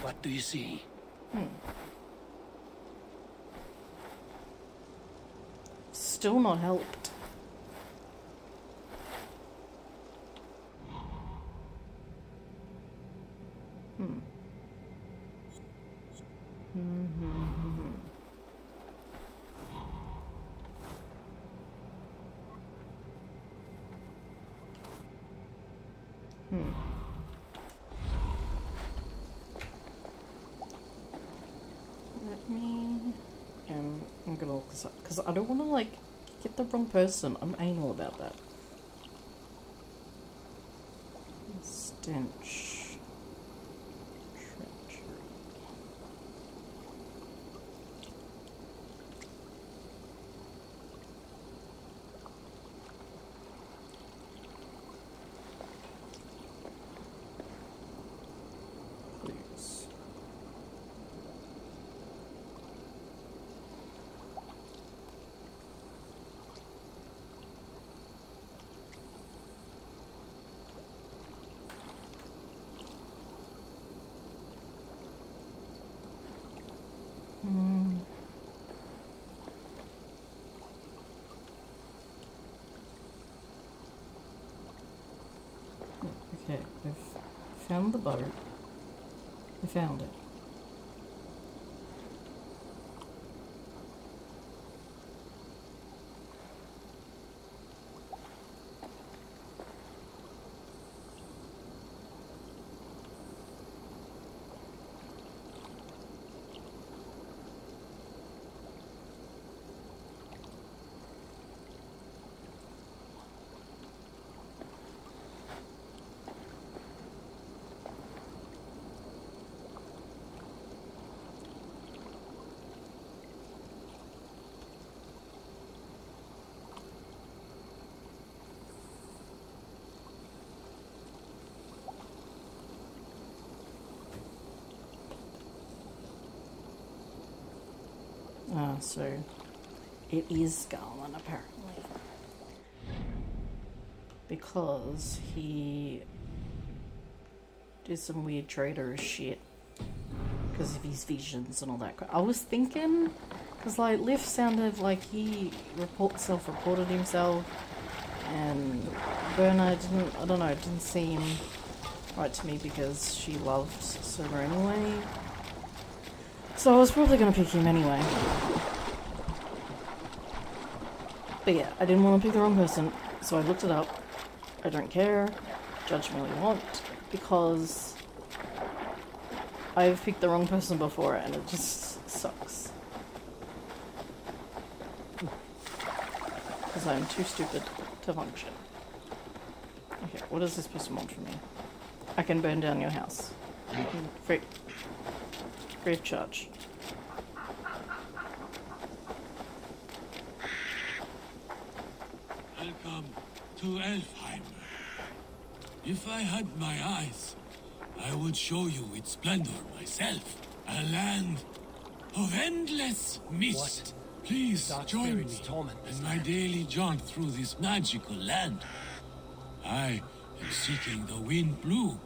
What do you see? Hmm. Still not helped. Hmm. Mm-hmm. Hmm. Let me. Um, I'm gonna look this up because I don't want to like get the wrong person. I'm anal about that. Stench. Treachery. Please. Okay, we've found the boat. We found it. So it is Galen apparently. Because he did some weird traitorous shit because of his visions and all that. I was thinking, because like Leif sounded like he report self-reported himself, and Birna didn't. I don't know. It didn't seem right to me because she loved Silver anyway. So I was probably going to pick him anyway. But yeah, I didn't want to pick the wrong person, so I looked it up. I don't care. Judge me all you want, because I've picked the wrong person before and it just sucks. Because I'm too stupid to function. Okay, what does this person want from me? I can burn down your house. Free. Free of charge. Welcome to Elfheim. If I had my eyes, I would show you its splendor myself. A land of endless mist. Please Dark join me spirits torment in my daily jaunt through this magical land. I am seeking the wind blue.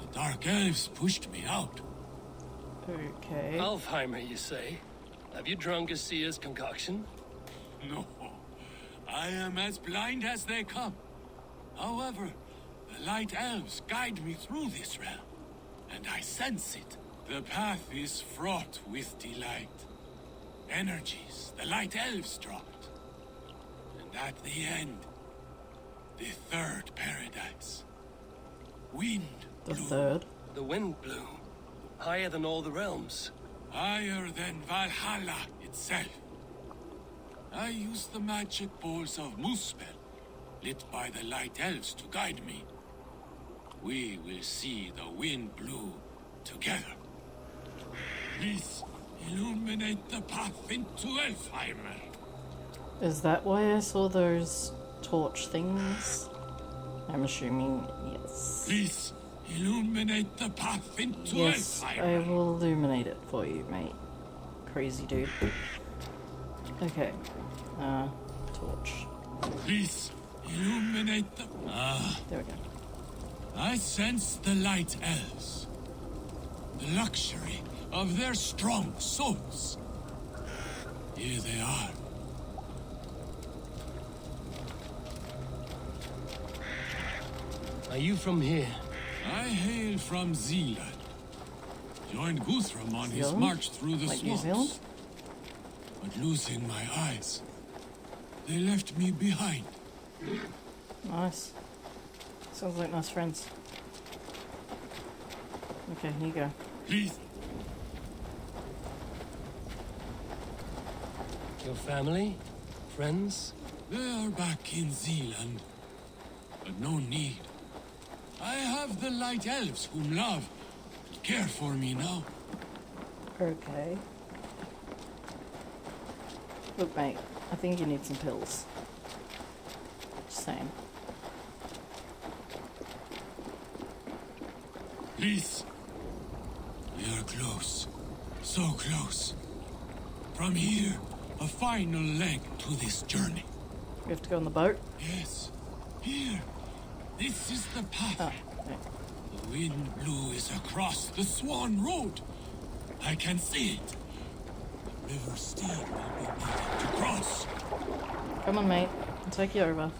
The dark elves pushed me out. Okay. Alfheimer, you say? Have you drunk a seer's concoction? No. I am as blind as they come. However, the light elves guide me through this realm, and I sense it. The path is fraught with delight. Energies the light elves dropped. And at the end, the third paradise. Wind The third. The wind blew. Higher than all the realms. Higher than Valhalla itself. I use the magic balls of Muspel, lit by the light elves to guide me. We will see the wind blue together. Please illuminate the path into Elfheim. Is that why I saw those torch things? I'm assuming yes. Please illuminate the path into Yes, Elfheim. I will illuminate it for you, mate. Crazy dude. Okay. Uh, torch. Please illuminate the. Ah. There we go. I sense the light elves. The luxury of their strong souls. Here they are. Are you from here? I hail from Zealand. Joined Guthrum on his march through the Like New swamps. Zealand? But losing my eyes, they left me behind. Nice. Sounds like nice friends. Okay, here you go. Please, Your family? Friends? they are back in Zealand. But no need. I have the light elves whom love care for me now. Okay. Look, mate, I think you need some pills. Just saying. Please. We are close. So close. From here, a final leg to this journey. We have to go on the boat? Yes. Here. This is the path. The wind blue is across the Swan Road. I can see it. The river still will be needed to cross. Come on, mate. I'll take you over.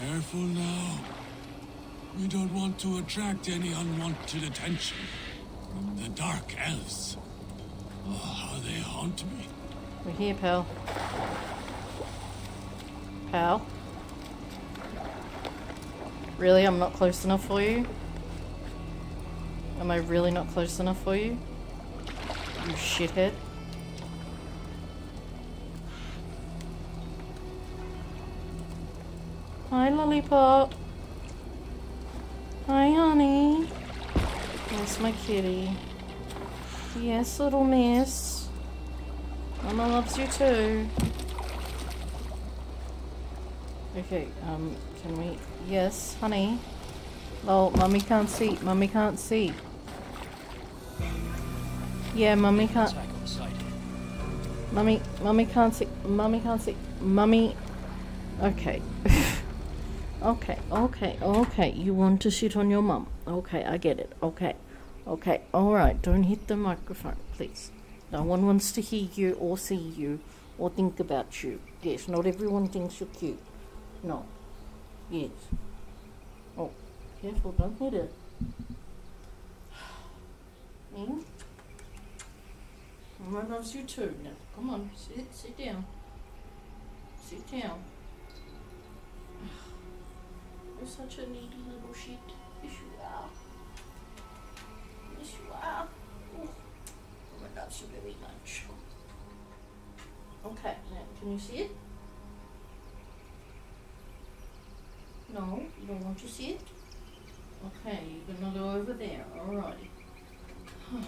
Careful now. We don't want to attract any unwanted attention from the Dark Elves. Oh, how they haunt me. We're here, pal. Pal? Really? I'm not close enough for you? Am I really not close enough for you? You shithead. Hi, Lollipop. Hi, honey. Yes, my kitty. Yes, little miss. Mama loves you too. Okay, um, can we... Yes, honey. Oh, mummy can't see. Mummy can't see. Yeah, mummy can't... Mummy, mummy can't see. Mummy can't see. Mummy... Okay. (laughs) okay, okay, okay. You want to sit on your mum. Okay, I get it. Okay. Okay, alright. Don't hit the microphone, please. No one wants to hear you or see you or think about you. Yes, not everyone thinks you're cute. No. Yes. Oh, careful, don't hit it. Hmm? Me? Mama loves you too. Now, come on, sit, sit down. Sit down. (sighs) You're such a needy little shit. Yes, you are. Yes, you are. Oh, Mama loves you very much. Okay, now, can you see it? No, you don't want to see it? Okay, you're gonna go over there. Alrighty. (sighs)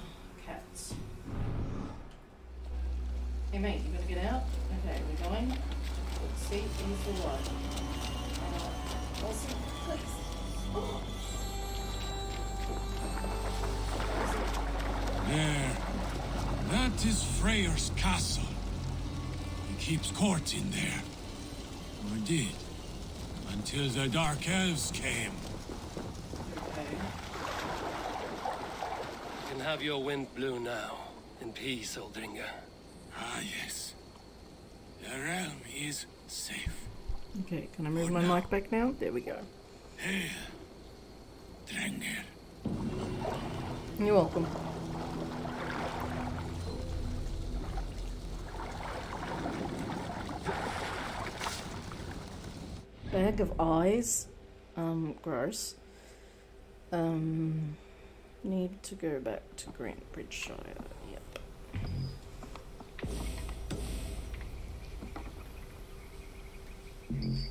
Cats. Hey mate, you gonna get out? Okay, we're going. Let's see, here's the light. Uh, Elsie, please. Oh. There. That is Freyr's castle. He keeps court in there. Or did. Until the Dark Elves came. You can have your wind blow now. In peace, Oldringer. Ah, yes. The realm is safe. Okay, can I move my mic back now? There we go. Hail, Drengr. You're welcome. Bag of eyes. Um, gross. Um, need to go back to Grantebridgescire. Yep. Okay.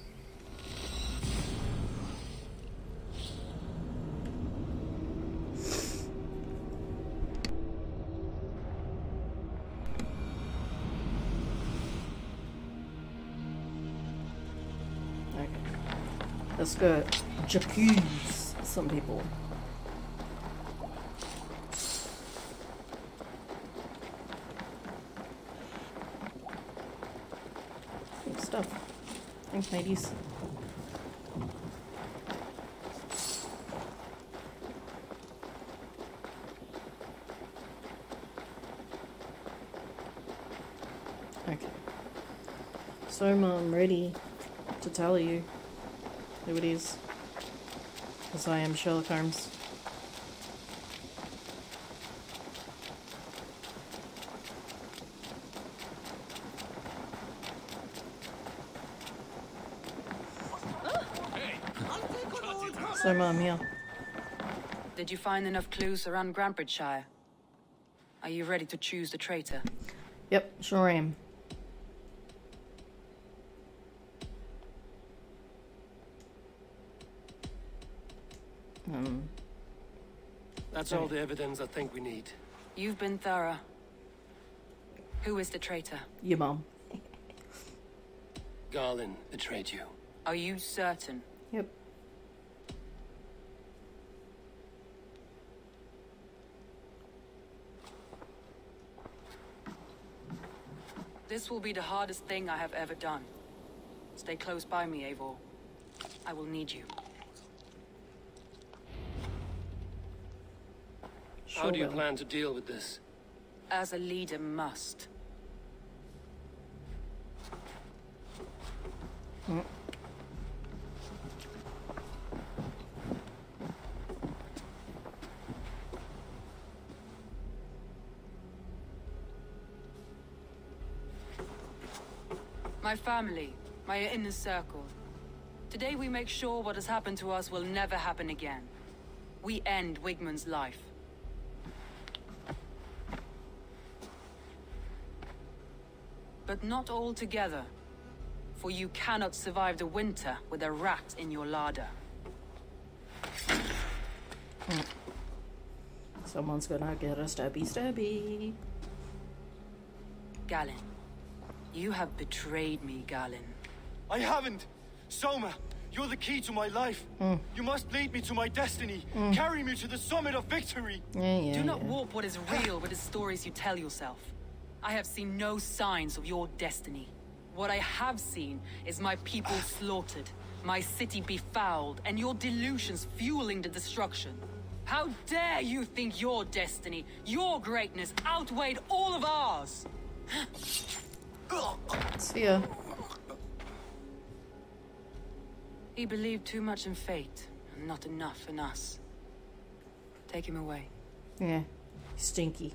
Go jacuzzi, some people. Good stuff. Thanks, mateys. Okay. So, I'm ready to tell you who it is. Because I am Sherlock Holmes. So, Mum, here. Did you find enough clues around Grantebridgescire? Are you ready to choose the traitor? Yep, sure am. Um, That's all the evidence I think we need. You've been thorough. Who is the traitor? your mom. Galen betrayed you. Are you certain? Yep. This will be the hardest thing I have ever done. Stay close by me, Eivor. I will need you. sure How do you will. plan to deal with this? As a leader must. Mm. My family, my inner circle. Today we make sure what has happened to us will never happen again. We end Wigmund's life. But not all together. For you cannot survive the winter with a rat in your larder. Someone's gonna get a stabby stabby. Galen. You have betrayed me, Galen. I haven't! Soma, you're the key to my life. Mm. You must lead me to my destiny. Mm. Carry me to the summit of victory. Yeah, yeah, Do not yeah. warp what is real with the stories you tell yourself. I have seen no signs of your destiny. What I have seen is my people (sighs) slaughtered, my city befouled, and your delusions fueling the destruction. How dare you think your destiny, your greatness, outweighed all of ours? (gasps) See ya. He believed too much in fate, and not enough in us. Take him away. Yeah. Stinky.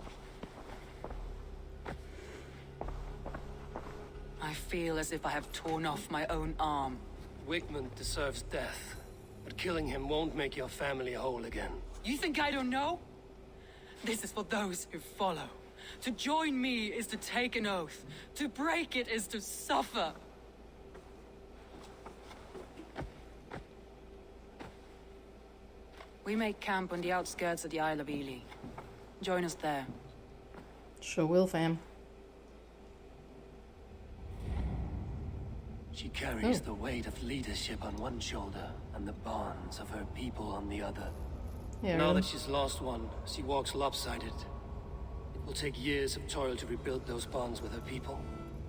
I feel as if I have torn off my own arm. Wigmund deserves death, but killing him won't make your family whole again. You think I don't know? This is for those who follow. To join me is to take an oath. To break it is to suffer. We make camp on the outskirts of the Isle of Ely. Join us there. Sure will, fam. She carries Oh. the weight of leadership on one shoulder and the bonds of her people on the other. Yeah, now really. that she's lost one, she walks lopsided. It will take years of toil to rebuild those bonds with her people.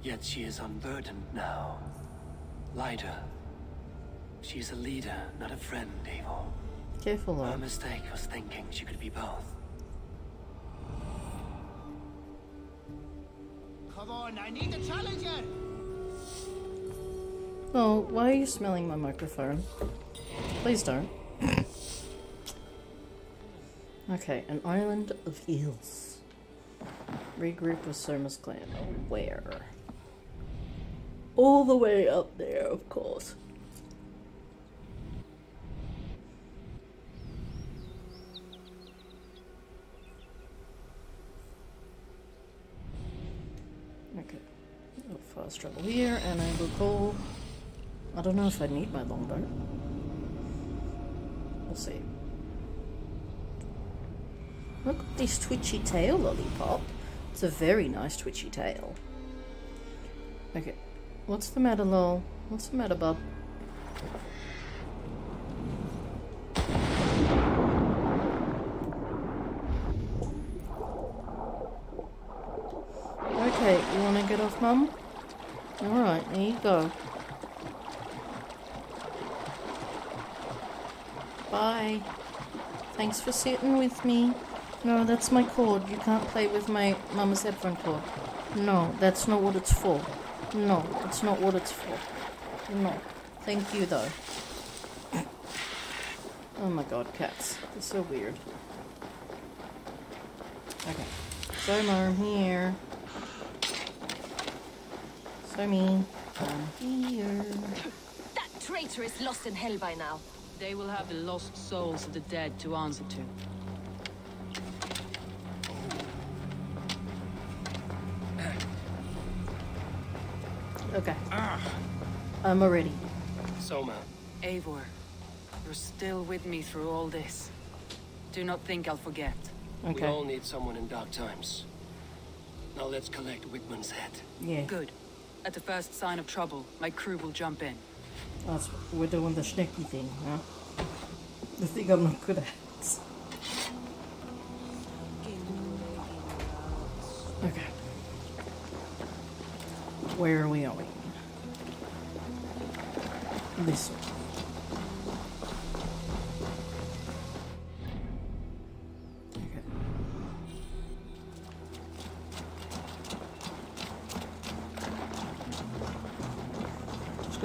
Yet she is unburdened now. Lighter. She's a leader, not a friend, Eivor. Careful Her mistake was thinking she could be both. Come on, I need a challenger! Oh, why are you smelling my microphone? Please don't. okay, an island of eels. Regroup with Soma's clan. Where? All the way up there, of course. Okay. Fast travel here, and I will go. I don't know if I need my longbow. We'll see. Look at this twitchy tail, lollipop. It's a very nice twitchy tail. Okay. What's the matter, lol? What's the matter, bub? Okay, you wanna get off, mum? Alright, there you go. Bye. Thanks for sitting with me. No, that's my cord. You can't play with my mama's headphone cord. No, that's not what it's for. No, that's not what it's for. No. Thank you, though. (coughs) Oh my god, cats. They're so weird. Okay. Soma, I'm here. Somi, I'm here. That traitor is lost in hell by now. They will have the lost souls of the dead to answer to. Okay. Ah. I'm already. Soma, Eivor, you're still with me through all this. Do not think I'll forget. we all need someone in dark times. Now let's collect Wigmund's head. Yeah. Good. At the first sign of trouble, my crew will jump in. That's we're doing the schnecky thing, huh? The thing I'm not good at. Okay. Where are we going? This way.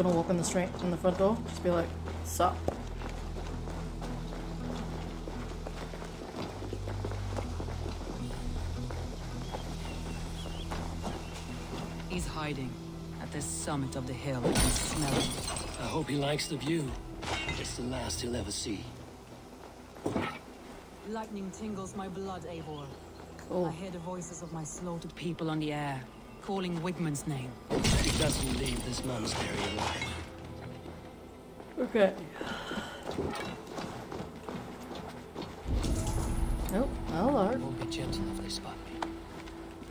Gonna walk in the street in the front door. Just be like, sup. He's hiding. At the summit of the hill, I can smell him. I hope he likes the view. It's the last he'll ever see. Lightning tingles my blood, Eivor. Cool. I hear the voices of my slaughtered people on the air, calling Wigmund's name. He doesn't leave this monastery alive. Okay. Oh, hello. Won't be gentle if they spot me.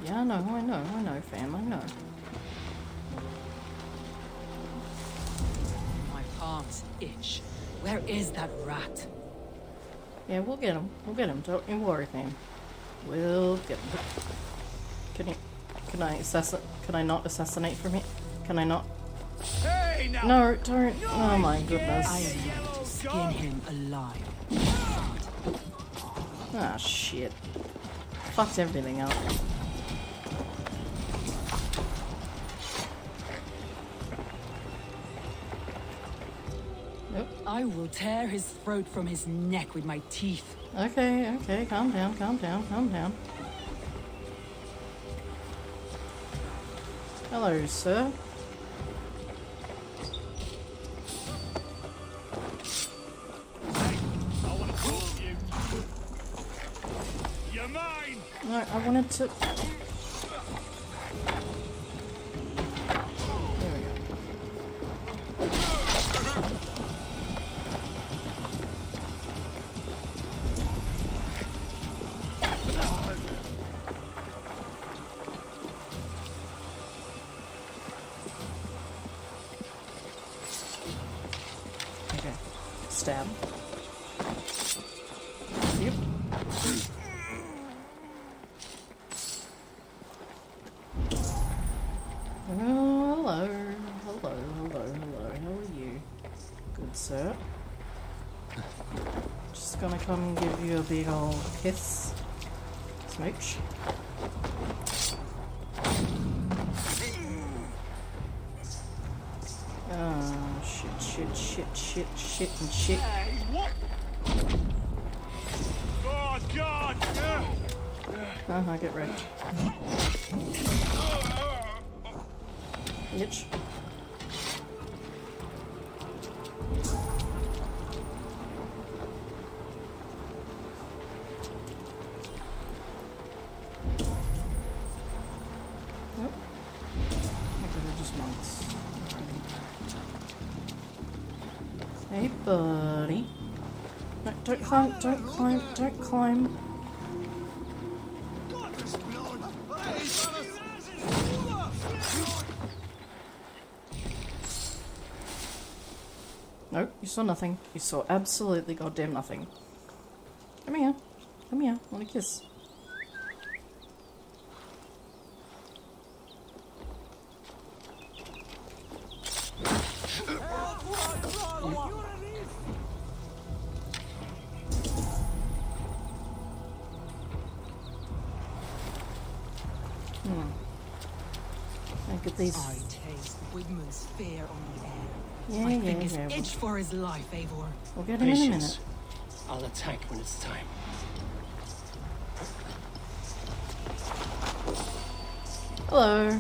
Yeah, I know, I know, I know, fam, I know. My palms itch. Where is that rat? Yeah, we'll get him. We'll get him. Don't you worry, fam. We'll get him. Can I assassinate? Can I not assassinate from here? Can I not? Hey now! No, don't. Oh my goodness. I goodness. have to skin him alive. Ah, shit. Fucked everything up. Nope. I will tear his throat from his neck with my teeth. Okay, okay, calm down, calm down, calm down. You're mine! No, I wanted to. Shit, shit, shit, shit, and shit. What? God! Uh huh, get wrecked. Bitch. Climb, don't climb, don't climb. No, you saw nothing. You saw absolutely goddamn nothing. Come here. Come here. I want a kiss. For his life, Eivor. We'll get him in a minute. Patience. I'll attack when it's time. Hello.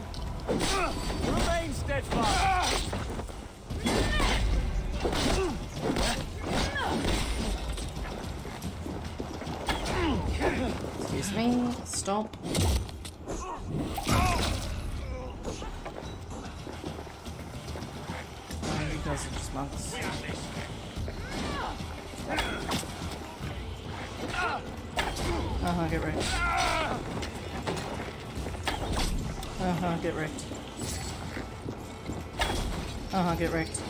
Get wrecked.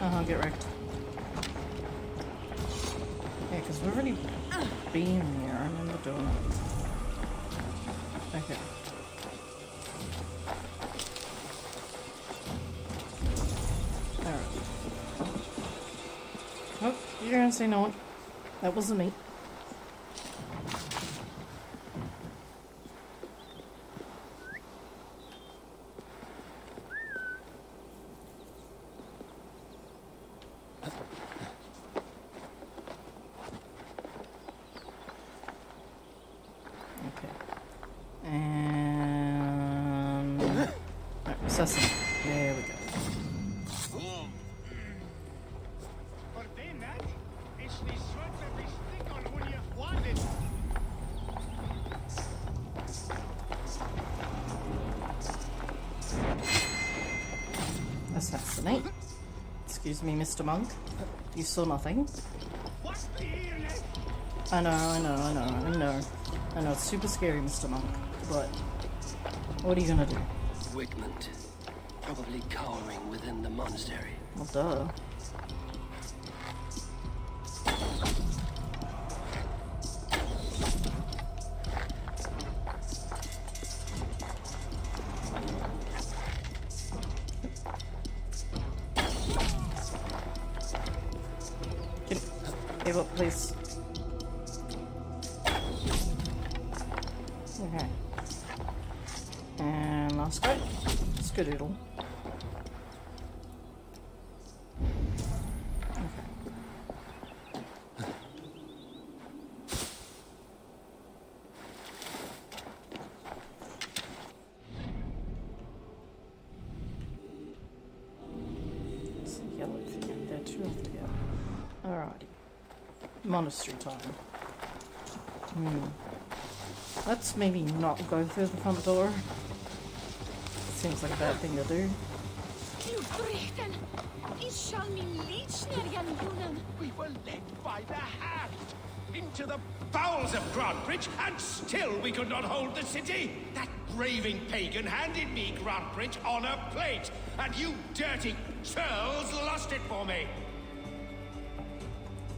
Uh huh, get wrecked. Yeah, because we've already been here. I remember doing it. Okay. Alright. Oh, you're gonna say no one. That wasn't me. Mr. Monk. You saw nothing. I know, I know, I know, I know. I know, it's super scary, Mr. Monk, but what are you gonna do? Wigmund. Probably cowering within the monastery. Well, duh. Monastery time. Hmm. Let's maybe not go through the front door. Seems like a bad thing to do. Bryten! Ishall min lichnerjan junen! We were led by the hand into the bowels of Grantebridge, and still we could not hold the city. That raving pagan handed me Grantebridge on a plate, and you dirty churls lost it for me.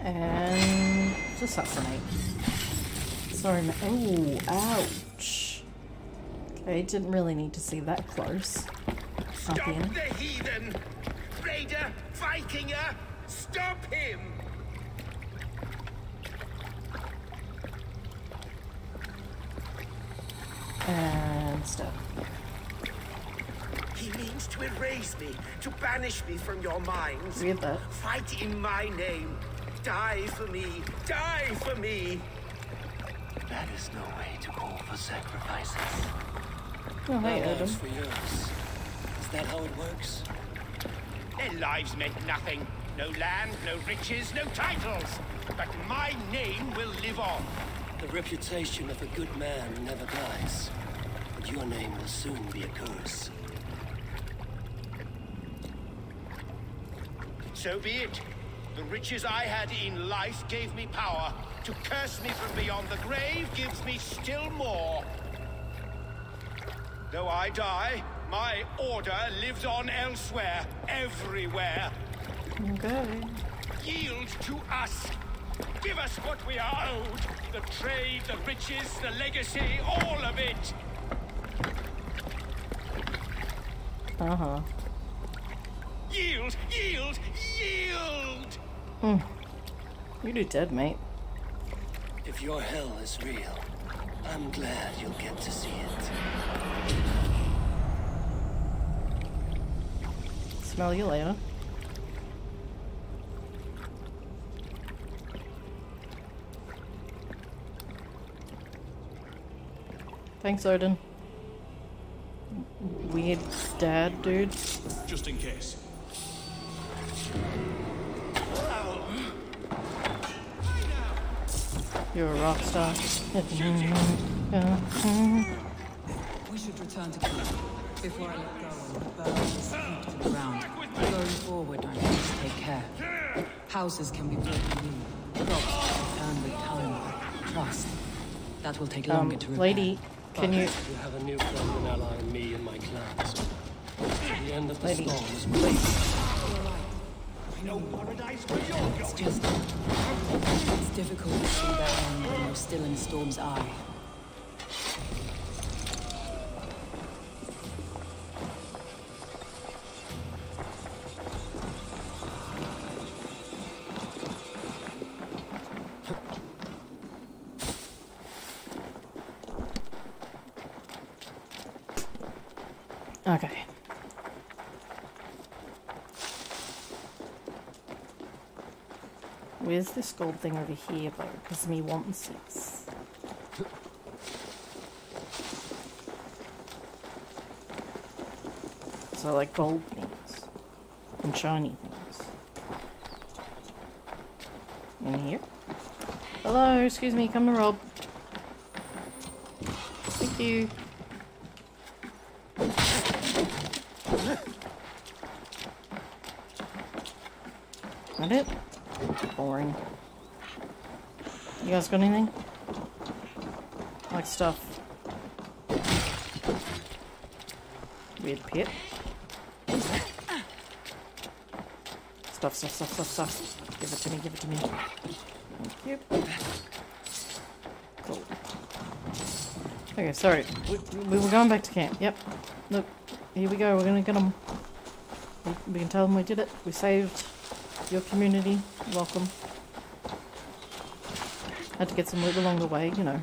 And just assassinate. Sorry, oh, ouch. Okay, didn't really need to see that close. Stop the heathen! Raider, Vikinger, stop him! And stop. He means to erase me, to banish me from your minds. Read that. Fight in my name. Die for me. Die for me. That is no way to call for sacrifices. Oh, hey, Our Odin. lives for yours. Is that how it works? Their lives meant nothing. No land, no riches, no titles. But my name will live on. The reputation of a good man never dies. But your name will soon be a curse. So be it. The riches I had in life gave me power. To curse me from beyond the grave gives me still more. Though I die, my order lives on elsewhere, everywhere. Okay. Yield to us. Give us what we are owed. The trade, the riches, the legacy, all of it. Uh huh. Yield, yield, yield! Hmm. You do dead, mate. If your hell is real, I'm glad you'll get to see it. Smell you later. Thanks, Odin. Weird dad, dude. Just in case. You're a rock star. We should return to camp before I let go and the burn is heaped to the ground. Going forward, I need to take care. Houses can be built anew. Crops return with time. Trust. That will take Um, longer to repair. lady, can you... You have a new friend and ally in me and my clans. The end of the Lady, storm is please. No paradise for your It's just... It's difficult to see that end when you're still in storm's eye. Okay. Where's this gold thing over here, though? Because me wants it. So like gold things. And shiny things. In here? Hello, excuse me, come to rob. Thank you. That it? Boring. You guys got anything? Like stuff. Weird pit. Stuff, stuff, stuff, stuff, stuff. Give it to me, give it to me. Thank you. Cool. Okay, sorry. We, we were going back to camp. Yep. Look, here we go. We're gonna get them. We, we can tell them we did it. We saved your community. Welcome. Had to get some loot along the way, you know.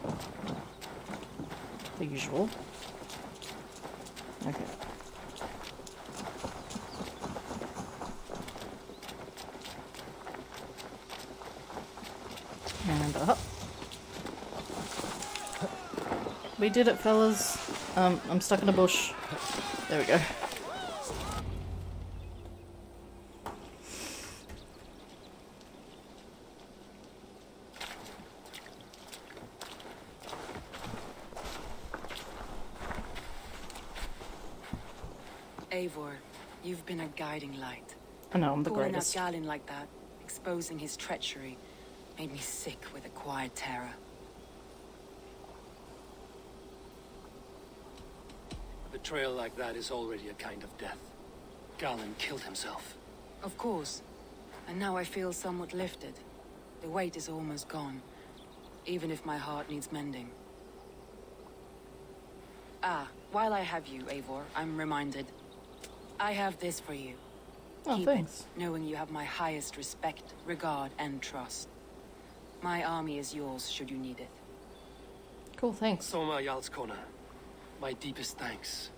The usual. Okay. And up. We did it, fellas. Um, I'm stuck in a bush. There we go. Eivor, you've been a guiding light. I know, I'm the Calling greatest. out Galen like that, exposing his treachery, made me sick with a quiet terror. A betrayal like that is already a kind of death. Galen killed himself. Of course. And now I feel somewhat lifted. The weight is almost gone, even if my heart needs mending. Ah, while I have you, Eivor, I'm reminded. I have this for you. Oh, Keep thanks. it, knowing you have my highest respect, regard, and trust. My army is yours should you need it. Cool, thanks. Soma Jarlskona. My deepest thanks.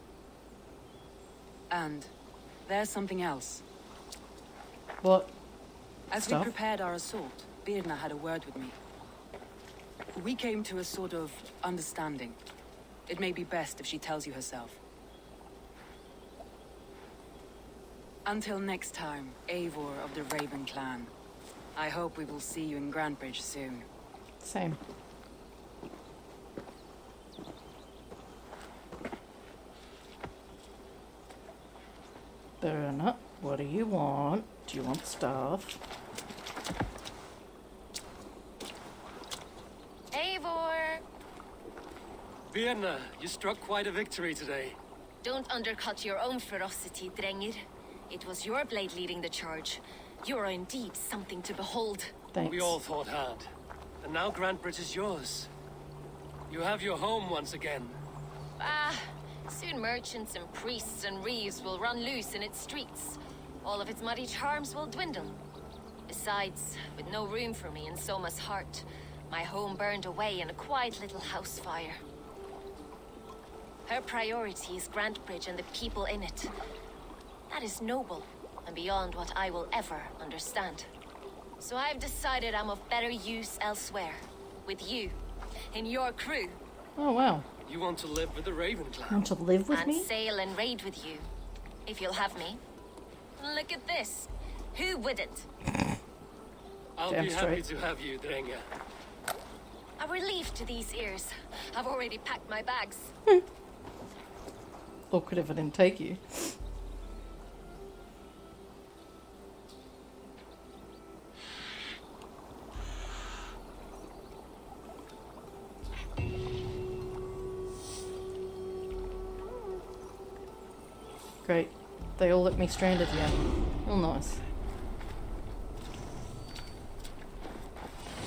And there's something else. What? As Stuff? we prepared our assault, Birna had a word with me. We came to a sort of understanding. It may be best if she tells you herself. Until next time, Eivor of the Raven Clan. I hope we will see you in Grantebridge soon. Same. Birna, what do you want? Do you want stuff? Eivor! Birna, you struck quite a victory today. Don't undercut your own ferocity, Drengr. It was your blade leading the charge. You are indeed something to behold. We all fought hard. And now Grantebridge is yours. You have your home once again. Ah, soon merchants and priests and reeves will run loose in its streets. All of its muddy charms will dwindle. Besides, with no room for me in Soma's heart, my home burned away in a quiet little house fire. Her priority is Grantebridge and the people in it. That is noble, and beyond what I will ever understand. So I've decided I'm of better use elsewhere. With you. In your crew. Oh, wow. You want to live with the Raven Clan? Want to live with and me? sail and raid with you. If you'll have me. Look at this. Who wouldn't? I'll Damn be happy to have you, Drengr. A relief to these ears. I've already packed my bags. Awkward if I didn't take you. Great. They all let me stranded here. Oh, nice.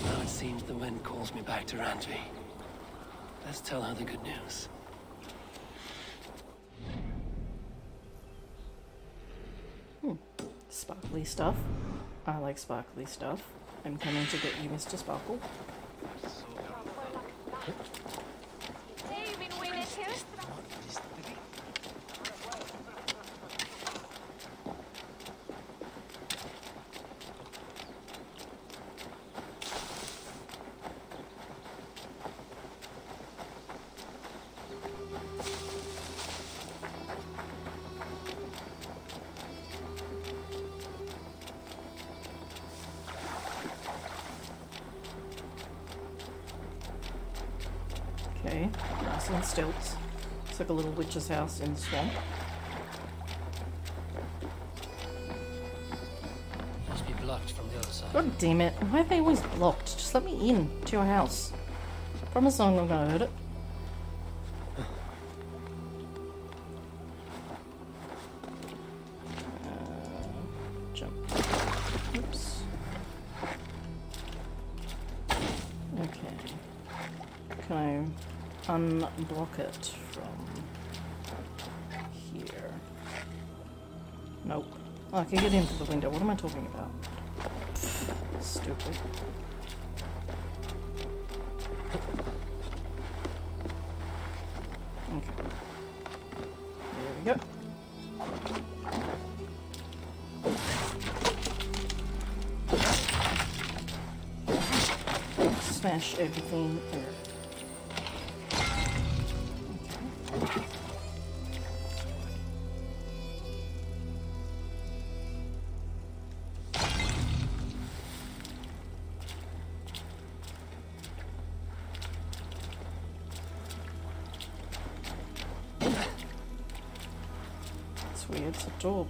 Now it seems the wind calls me back to Randvi. Let's tell her the good news. Hmm. Sparkly stuff. I like sparkly stuff. I'm coming to get you, Mr. Sparkle. Yep. Little witch's house in the swamp. Must be blocked from the other side. God damn it. Why are they always blocked? Just let me in to your house. Promise I'm not gonna hurt it. Nope. Oh, I can get into the window. What am I talking about? Stupid. Okay. There we go. Smash everything there. Okay.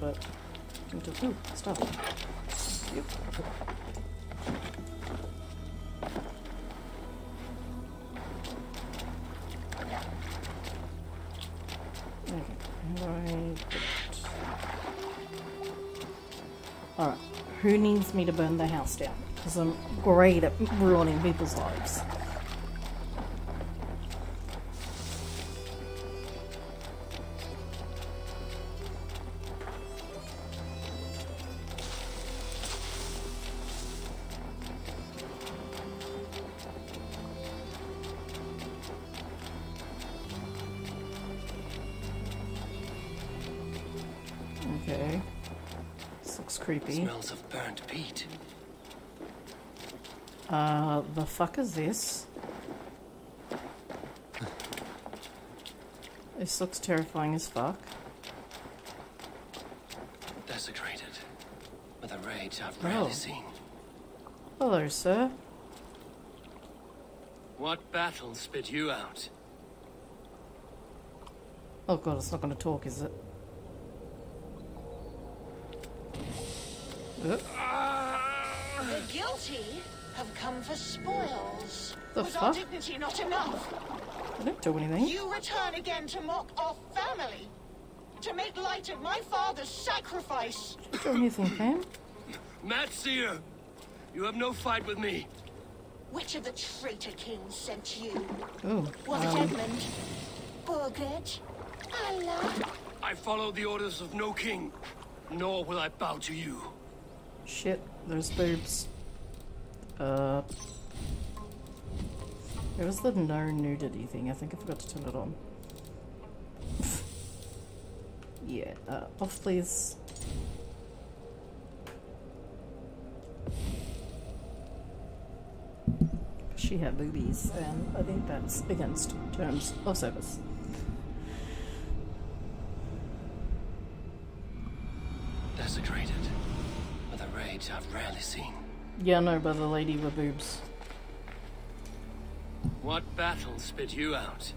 But into stuff. Yep. Okay, how do I put it? Alright, who needs me to burn the house down? Because I'm great at ruining people's lives. Looks. Smells of burnt peat. Uh, the fuck is this? This looks terrifying as fuck. Desecrated. With a rage I've rarely Oh. seen. Hello, sir. What battle spit you out? Oh god, it's not gonna talk, is it? The guilty have come for spoils. The Was our fuck? dignity not enough? I didn't do anything. You return again to mock our family. To make light of my father's sacrifice. Do anything, Pam? Matt Seer! You have no fight with me. Which of the traitor kings sent you? Oh, Was it um, Edmund? Burgred? Allah? I follow the orders of no king, nor will I bow to you. Shit, there's boobs. Uh. It was the no nudity thing. I think I forgot to turn it on. (laughs) yeah, uh, off please. She had boobies, and I think that's against terms of service. Desecrated. With a rage I've rarely seen. Yeah, no, but the lady with boobs. What battle spit you out?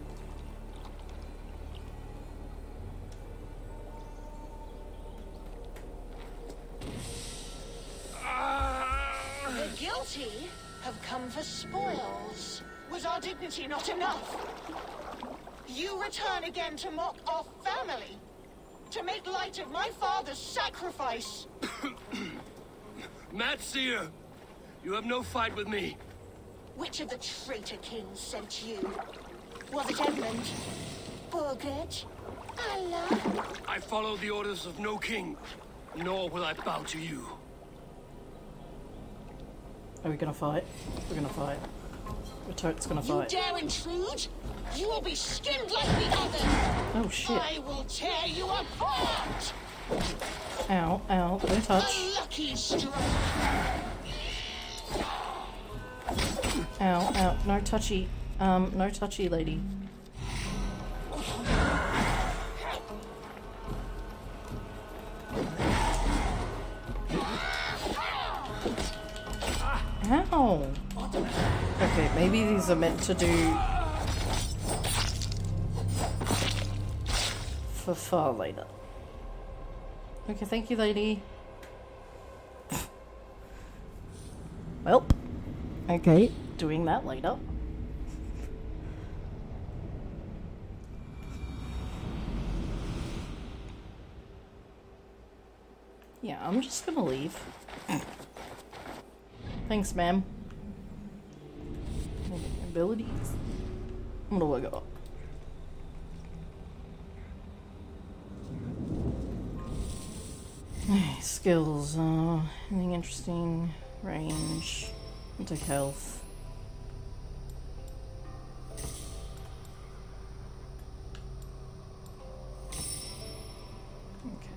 Ah! The guilty have come for spoils. Was our dignity not enough? You return again to mock our family. To make light of my father's sacrifice. (coughs) Matt Seer! You have no fight with me. Which of the traitor kings sent you? Was it Edmund? Burgred? Allah? I follow the orders of no king, nor will I bow to you. Are we gonna fight? We're gonna fight. The toad's gonna fight. You fight. dare intrude? You will be skinned like the others! Oh shit. I will tear you apart! Ow, ow, don't touch. Ow, ow, no touchy. Um, no touchy, lady. Ow! Okay, maybe these are meant to do... for far later. Okay, thank you, lady. well, okay, doing that later. Yeah, I'm just gonna leave. Thanks, ma'am. Abilities. I'm gonna look up. (sighs) Skills, uh, anything interesting? Range, take health. Okay.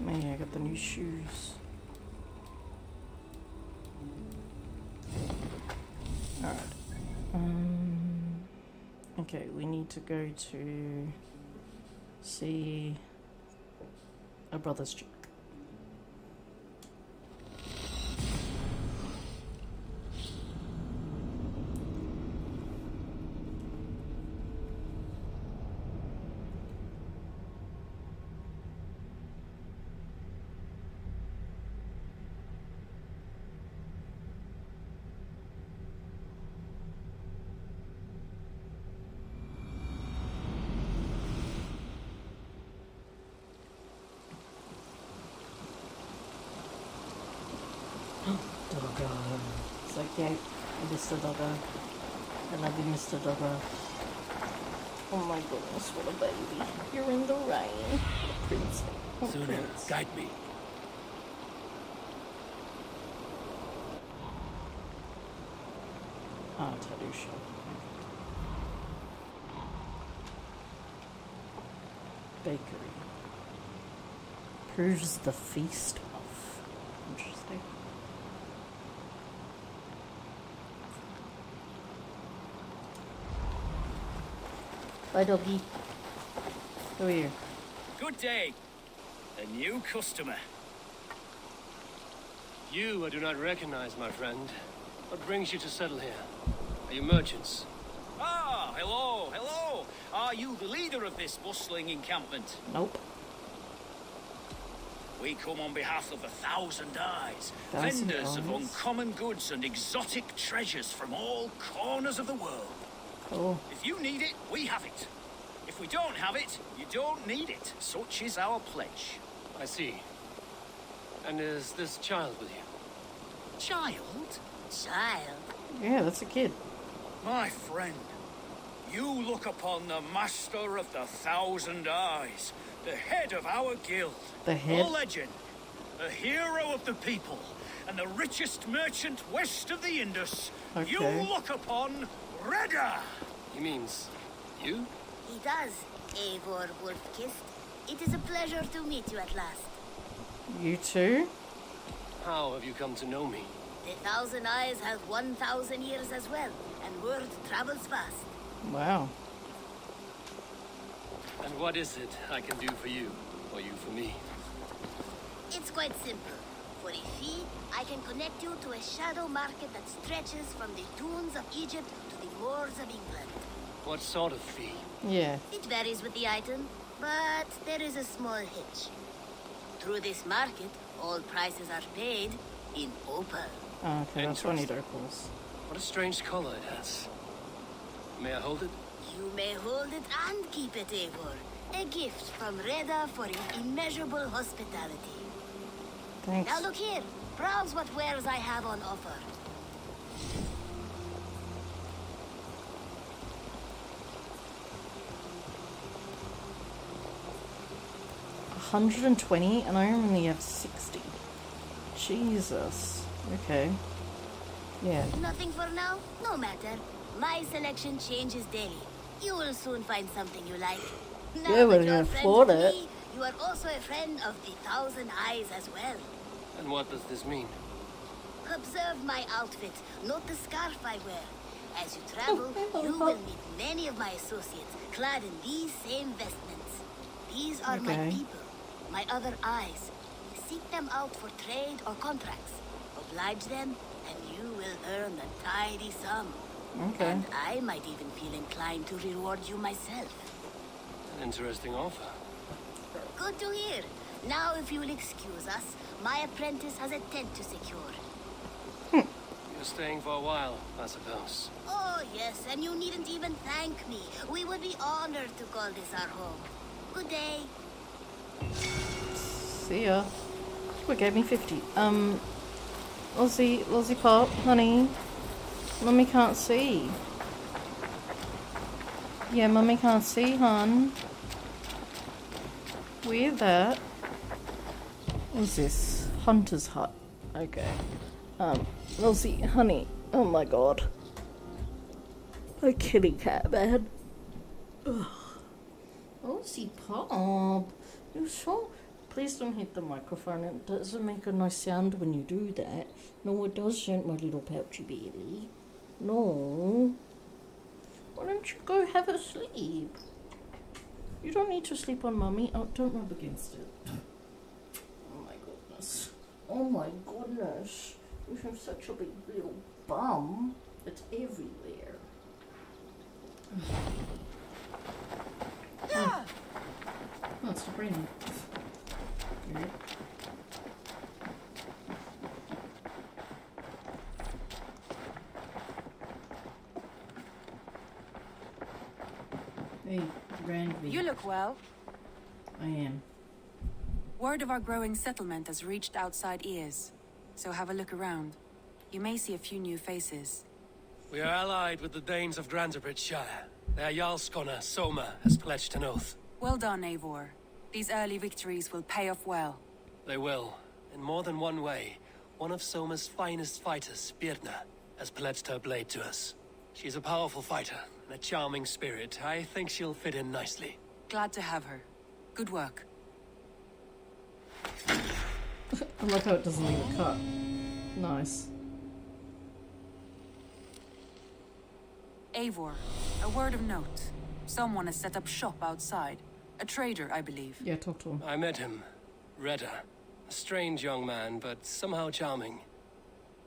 Man, I got the new shoes. Um, okay, we need to go to see a brother's chick. Doggo. It's like, yeah, Mr. Doggo. I love you, Mr. Doggo. Oh my goodness, what a baby. You're in the rain. Prince. Oh, Suna, Prince. guide me. Tattoo shop. Bakery. Proves the feast of. Interesting. Bye, doggy. Who are you? Good day. A new customer. You I do not recognize, my friend. What brings you to settle here? Are you merchants? Ah, hello, hello. Are you the leader of this bustling encampment? Nope. We come on behalf of a thousand eyes, Thousand vendors of uncommon goods and exotic treasures from all corners of the world. Cool. If you need it, we have it. If we don't have it, you don't need it. Such is our pledge. I see. And is this child with you? Child? Child? Yeah, that's a kid. My friend, you look upon the master of the thousand eyes, the head of our guild, The head? a legend, a hero of the people, and the richest merchant west of the Indus. You look upon Reda. He means you? He does, Eivor Wolf-Kissed. It is a pleasure to meet you at last. You too? How have you come to know me? The Thousand Eyes has 1,000 years as well, and word travels fast. Wow. And what is it I can do for you? Or you for me? It's quite simple. For a fee, I can connect you to a shadow market that stretches from the dunes of Egypt to the moors of England. What sort of fee? Yeah. It varies with the item, but there is a small hitch. Through this market, all prices are paid in opal. Oh, okay, that's funny Interesting. opals. What a strange color it has. May I hold it? You may hold it and keep it, Eivor. A gift from Reda for your immeasurable hospitality. Thanks. Now look here. Browse what wares I have on offer. 120 and I only have 60. Jesus. Okay. Yeah. Nothing for now? No matter. My selection changes daily. You will soon find something you like. Now Yeah, that we're you're gonna afford it. me, you are also a friend of the Thousand Eyes as well. And what does this mean? Observe my outfit. not the scarf I wear. As you travel, (laughs) oh, you will meet many of my associates clad in these same vestments. These are my people, my other eyes. Seek them out for trade or contracts. oblige them, and you will earn a tidy sum. Okay. And I might even feel inclined to reward you myself. An interesting offer. Good to hear. Now, if you will excuse us, my apprentice has a tent to secure. You're staying for a while, I suppose. Oh, yes, and you needn't even thank me. We would be honored to call this our home. Good day. See ya. What gave me 50? Um, Lizzie, Lizzie Pop, honey. Mummy can't see. Yeah, mummy can't see, hon. Where that? What's this? Hunter's hut. Okay. Um, Lizzie, honey. Oh my god. A kitty cat, man. Ugh. Lizzie Pop. you're so Please don't hit the microphone. It doesn't make a nice sound when you do that. No, it doesn't, my little pouchy baby. No. Why don't you go have a sleep? You don't need to sleep on mummy. Oh, don't rub against it. Oh my goodness. Oh my goodness. You have such a big little bum. It's everywhere. Oh, oh it's raining. Weird. Hey, Randvi. You look well. I am. Word of our growing settlement has reached outside ears. So have a look around. You may see a few new faces. We are allied with the Danes of Grantebridgescire. Their Jarlskona, Soma, has pledged an oath. Well done, Eivor. These early victories will pay off well. They will, in more than one way. One of Soma's finest fighters, Birna, has pledged her blade to us. She's a powerful fighter and a charming spirit. I think she'll fit in nicely. Glad to have her. Good work. (laughs) I like how it doesn't even cut. Nice. Eivor, a word of note. Someone has set up shop outside. A trader, I believe. Yeah, talk to him. I met him. Reda. A strange young man, but somehow charming.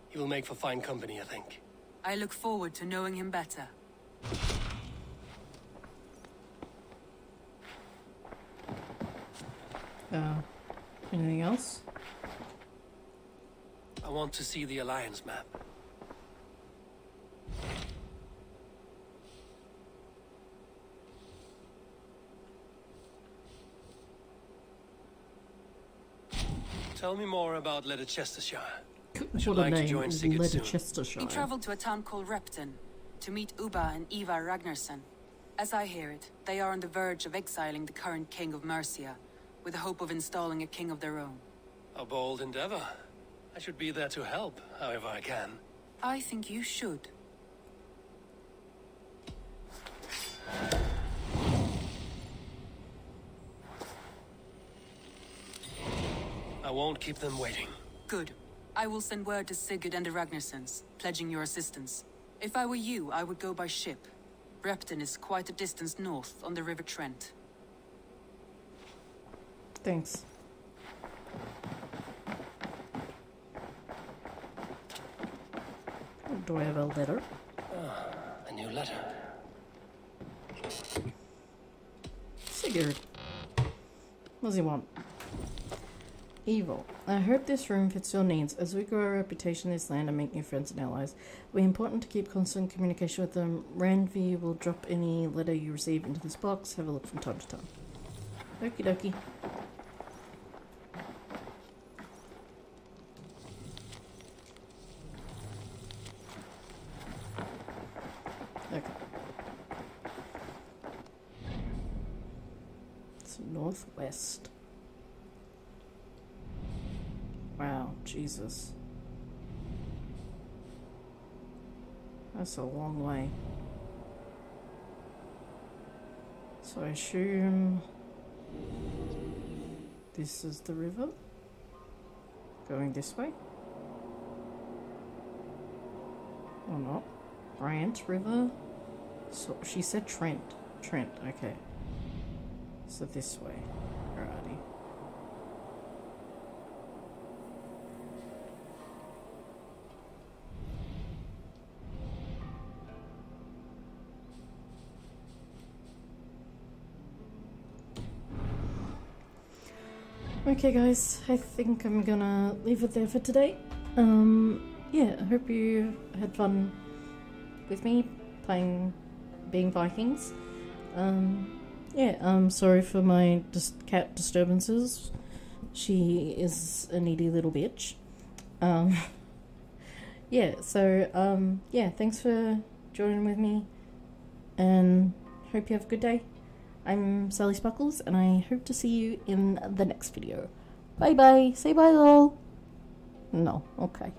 He will make for fine company, I think. I look forward to knowing him better. Uh, anything else? I want to see the Alliance map. Tell me more about Leicestershire. I should What a like to name, join Sigurd soon. Leicestershire. He traveled to a town called Repton to meet Ubba and Ivarr Ragnarsson. As I hear it, they are on the verge of exiling the current king of Mercia, with the hope of installing a king of their own. A bold endeavor. I should be there to help, however I can. I think you should. I won't keep them waiting. Good. I will send word to Sigurd and the Ragnarssons, pledging your assistance. If I were you, I would go by ship. Repton is quite a distance north on the River Trent. Thanks. Do I have a letter? Ah, a new letter. Sigurd. What does he want? Eivor. I hope this room fits your needs. As we grow our reputation in this land and make new friends and allies, will be important to keep constant communication with them. Randvi will drop any letter you receive into this box. Have a look from time to time. Okie dokie. Okay. It's northwest. Wow, Jesus. That's a long way. So I assume this is the river? Going this way? Or not? Brant River? So she said Trent. Trent, okay. So this way. Okay, guys, I think I'm gonna leave it there for today. Um, yeah, I hope you had fun with me playing being Vikings. Um, yeah, I'm sorry for my dis- cat disturbances. She is a needy little bitch. Um, (laughs) yeah, so um, yeah, thanks for joining with me, and hope you have a good day. I'm Sally Sparklez, and I hope to see you in the next video. Bye bye. Say bye, lol. No, okay.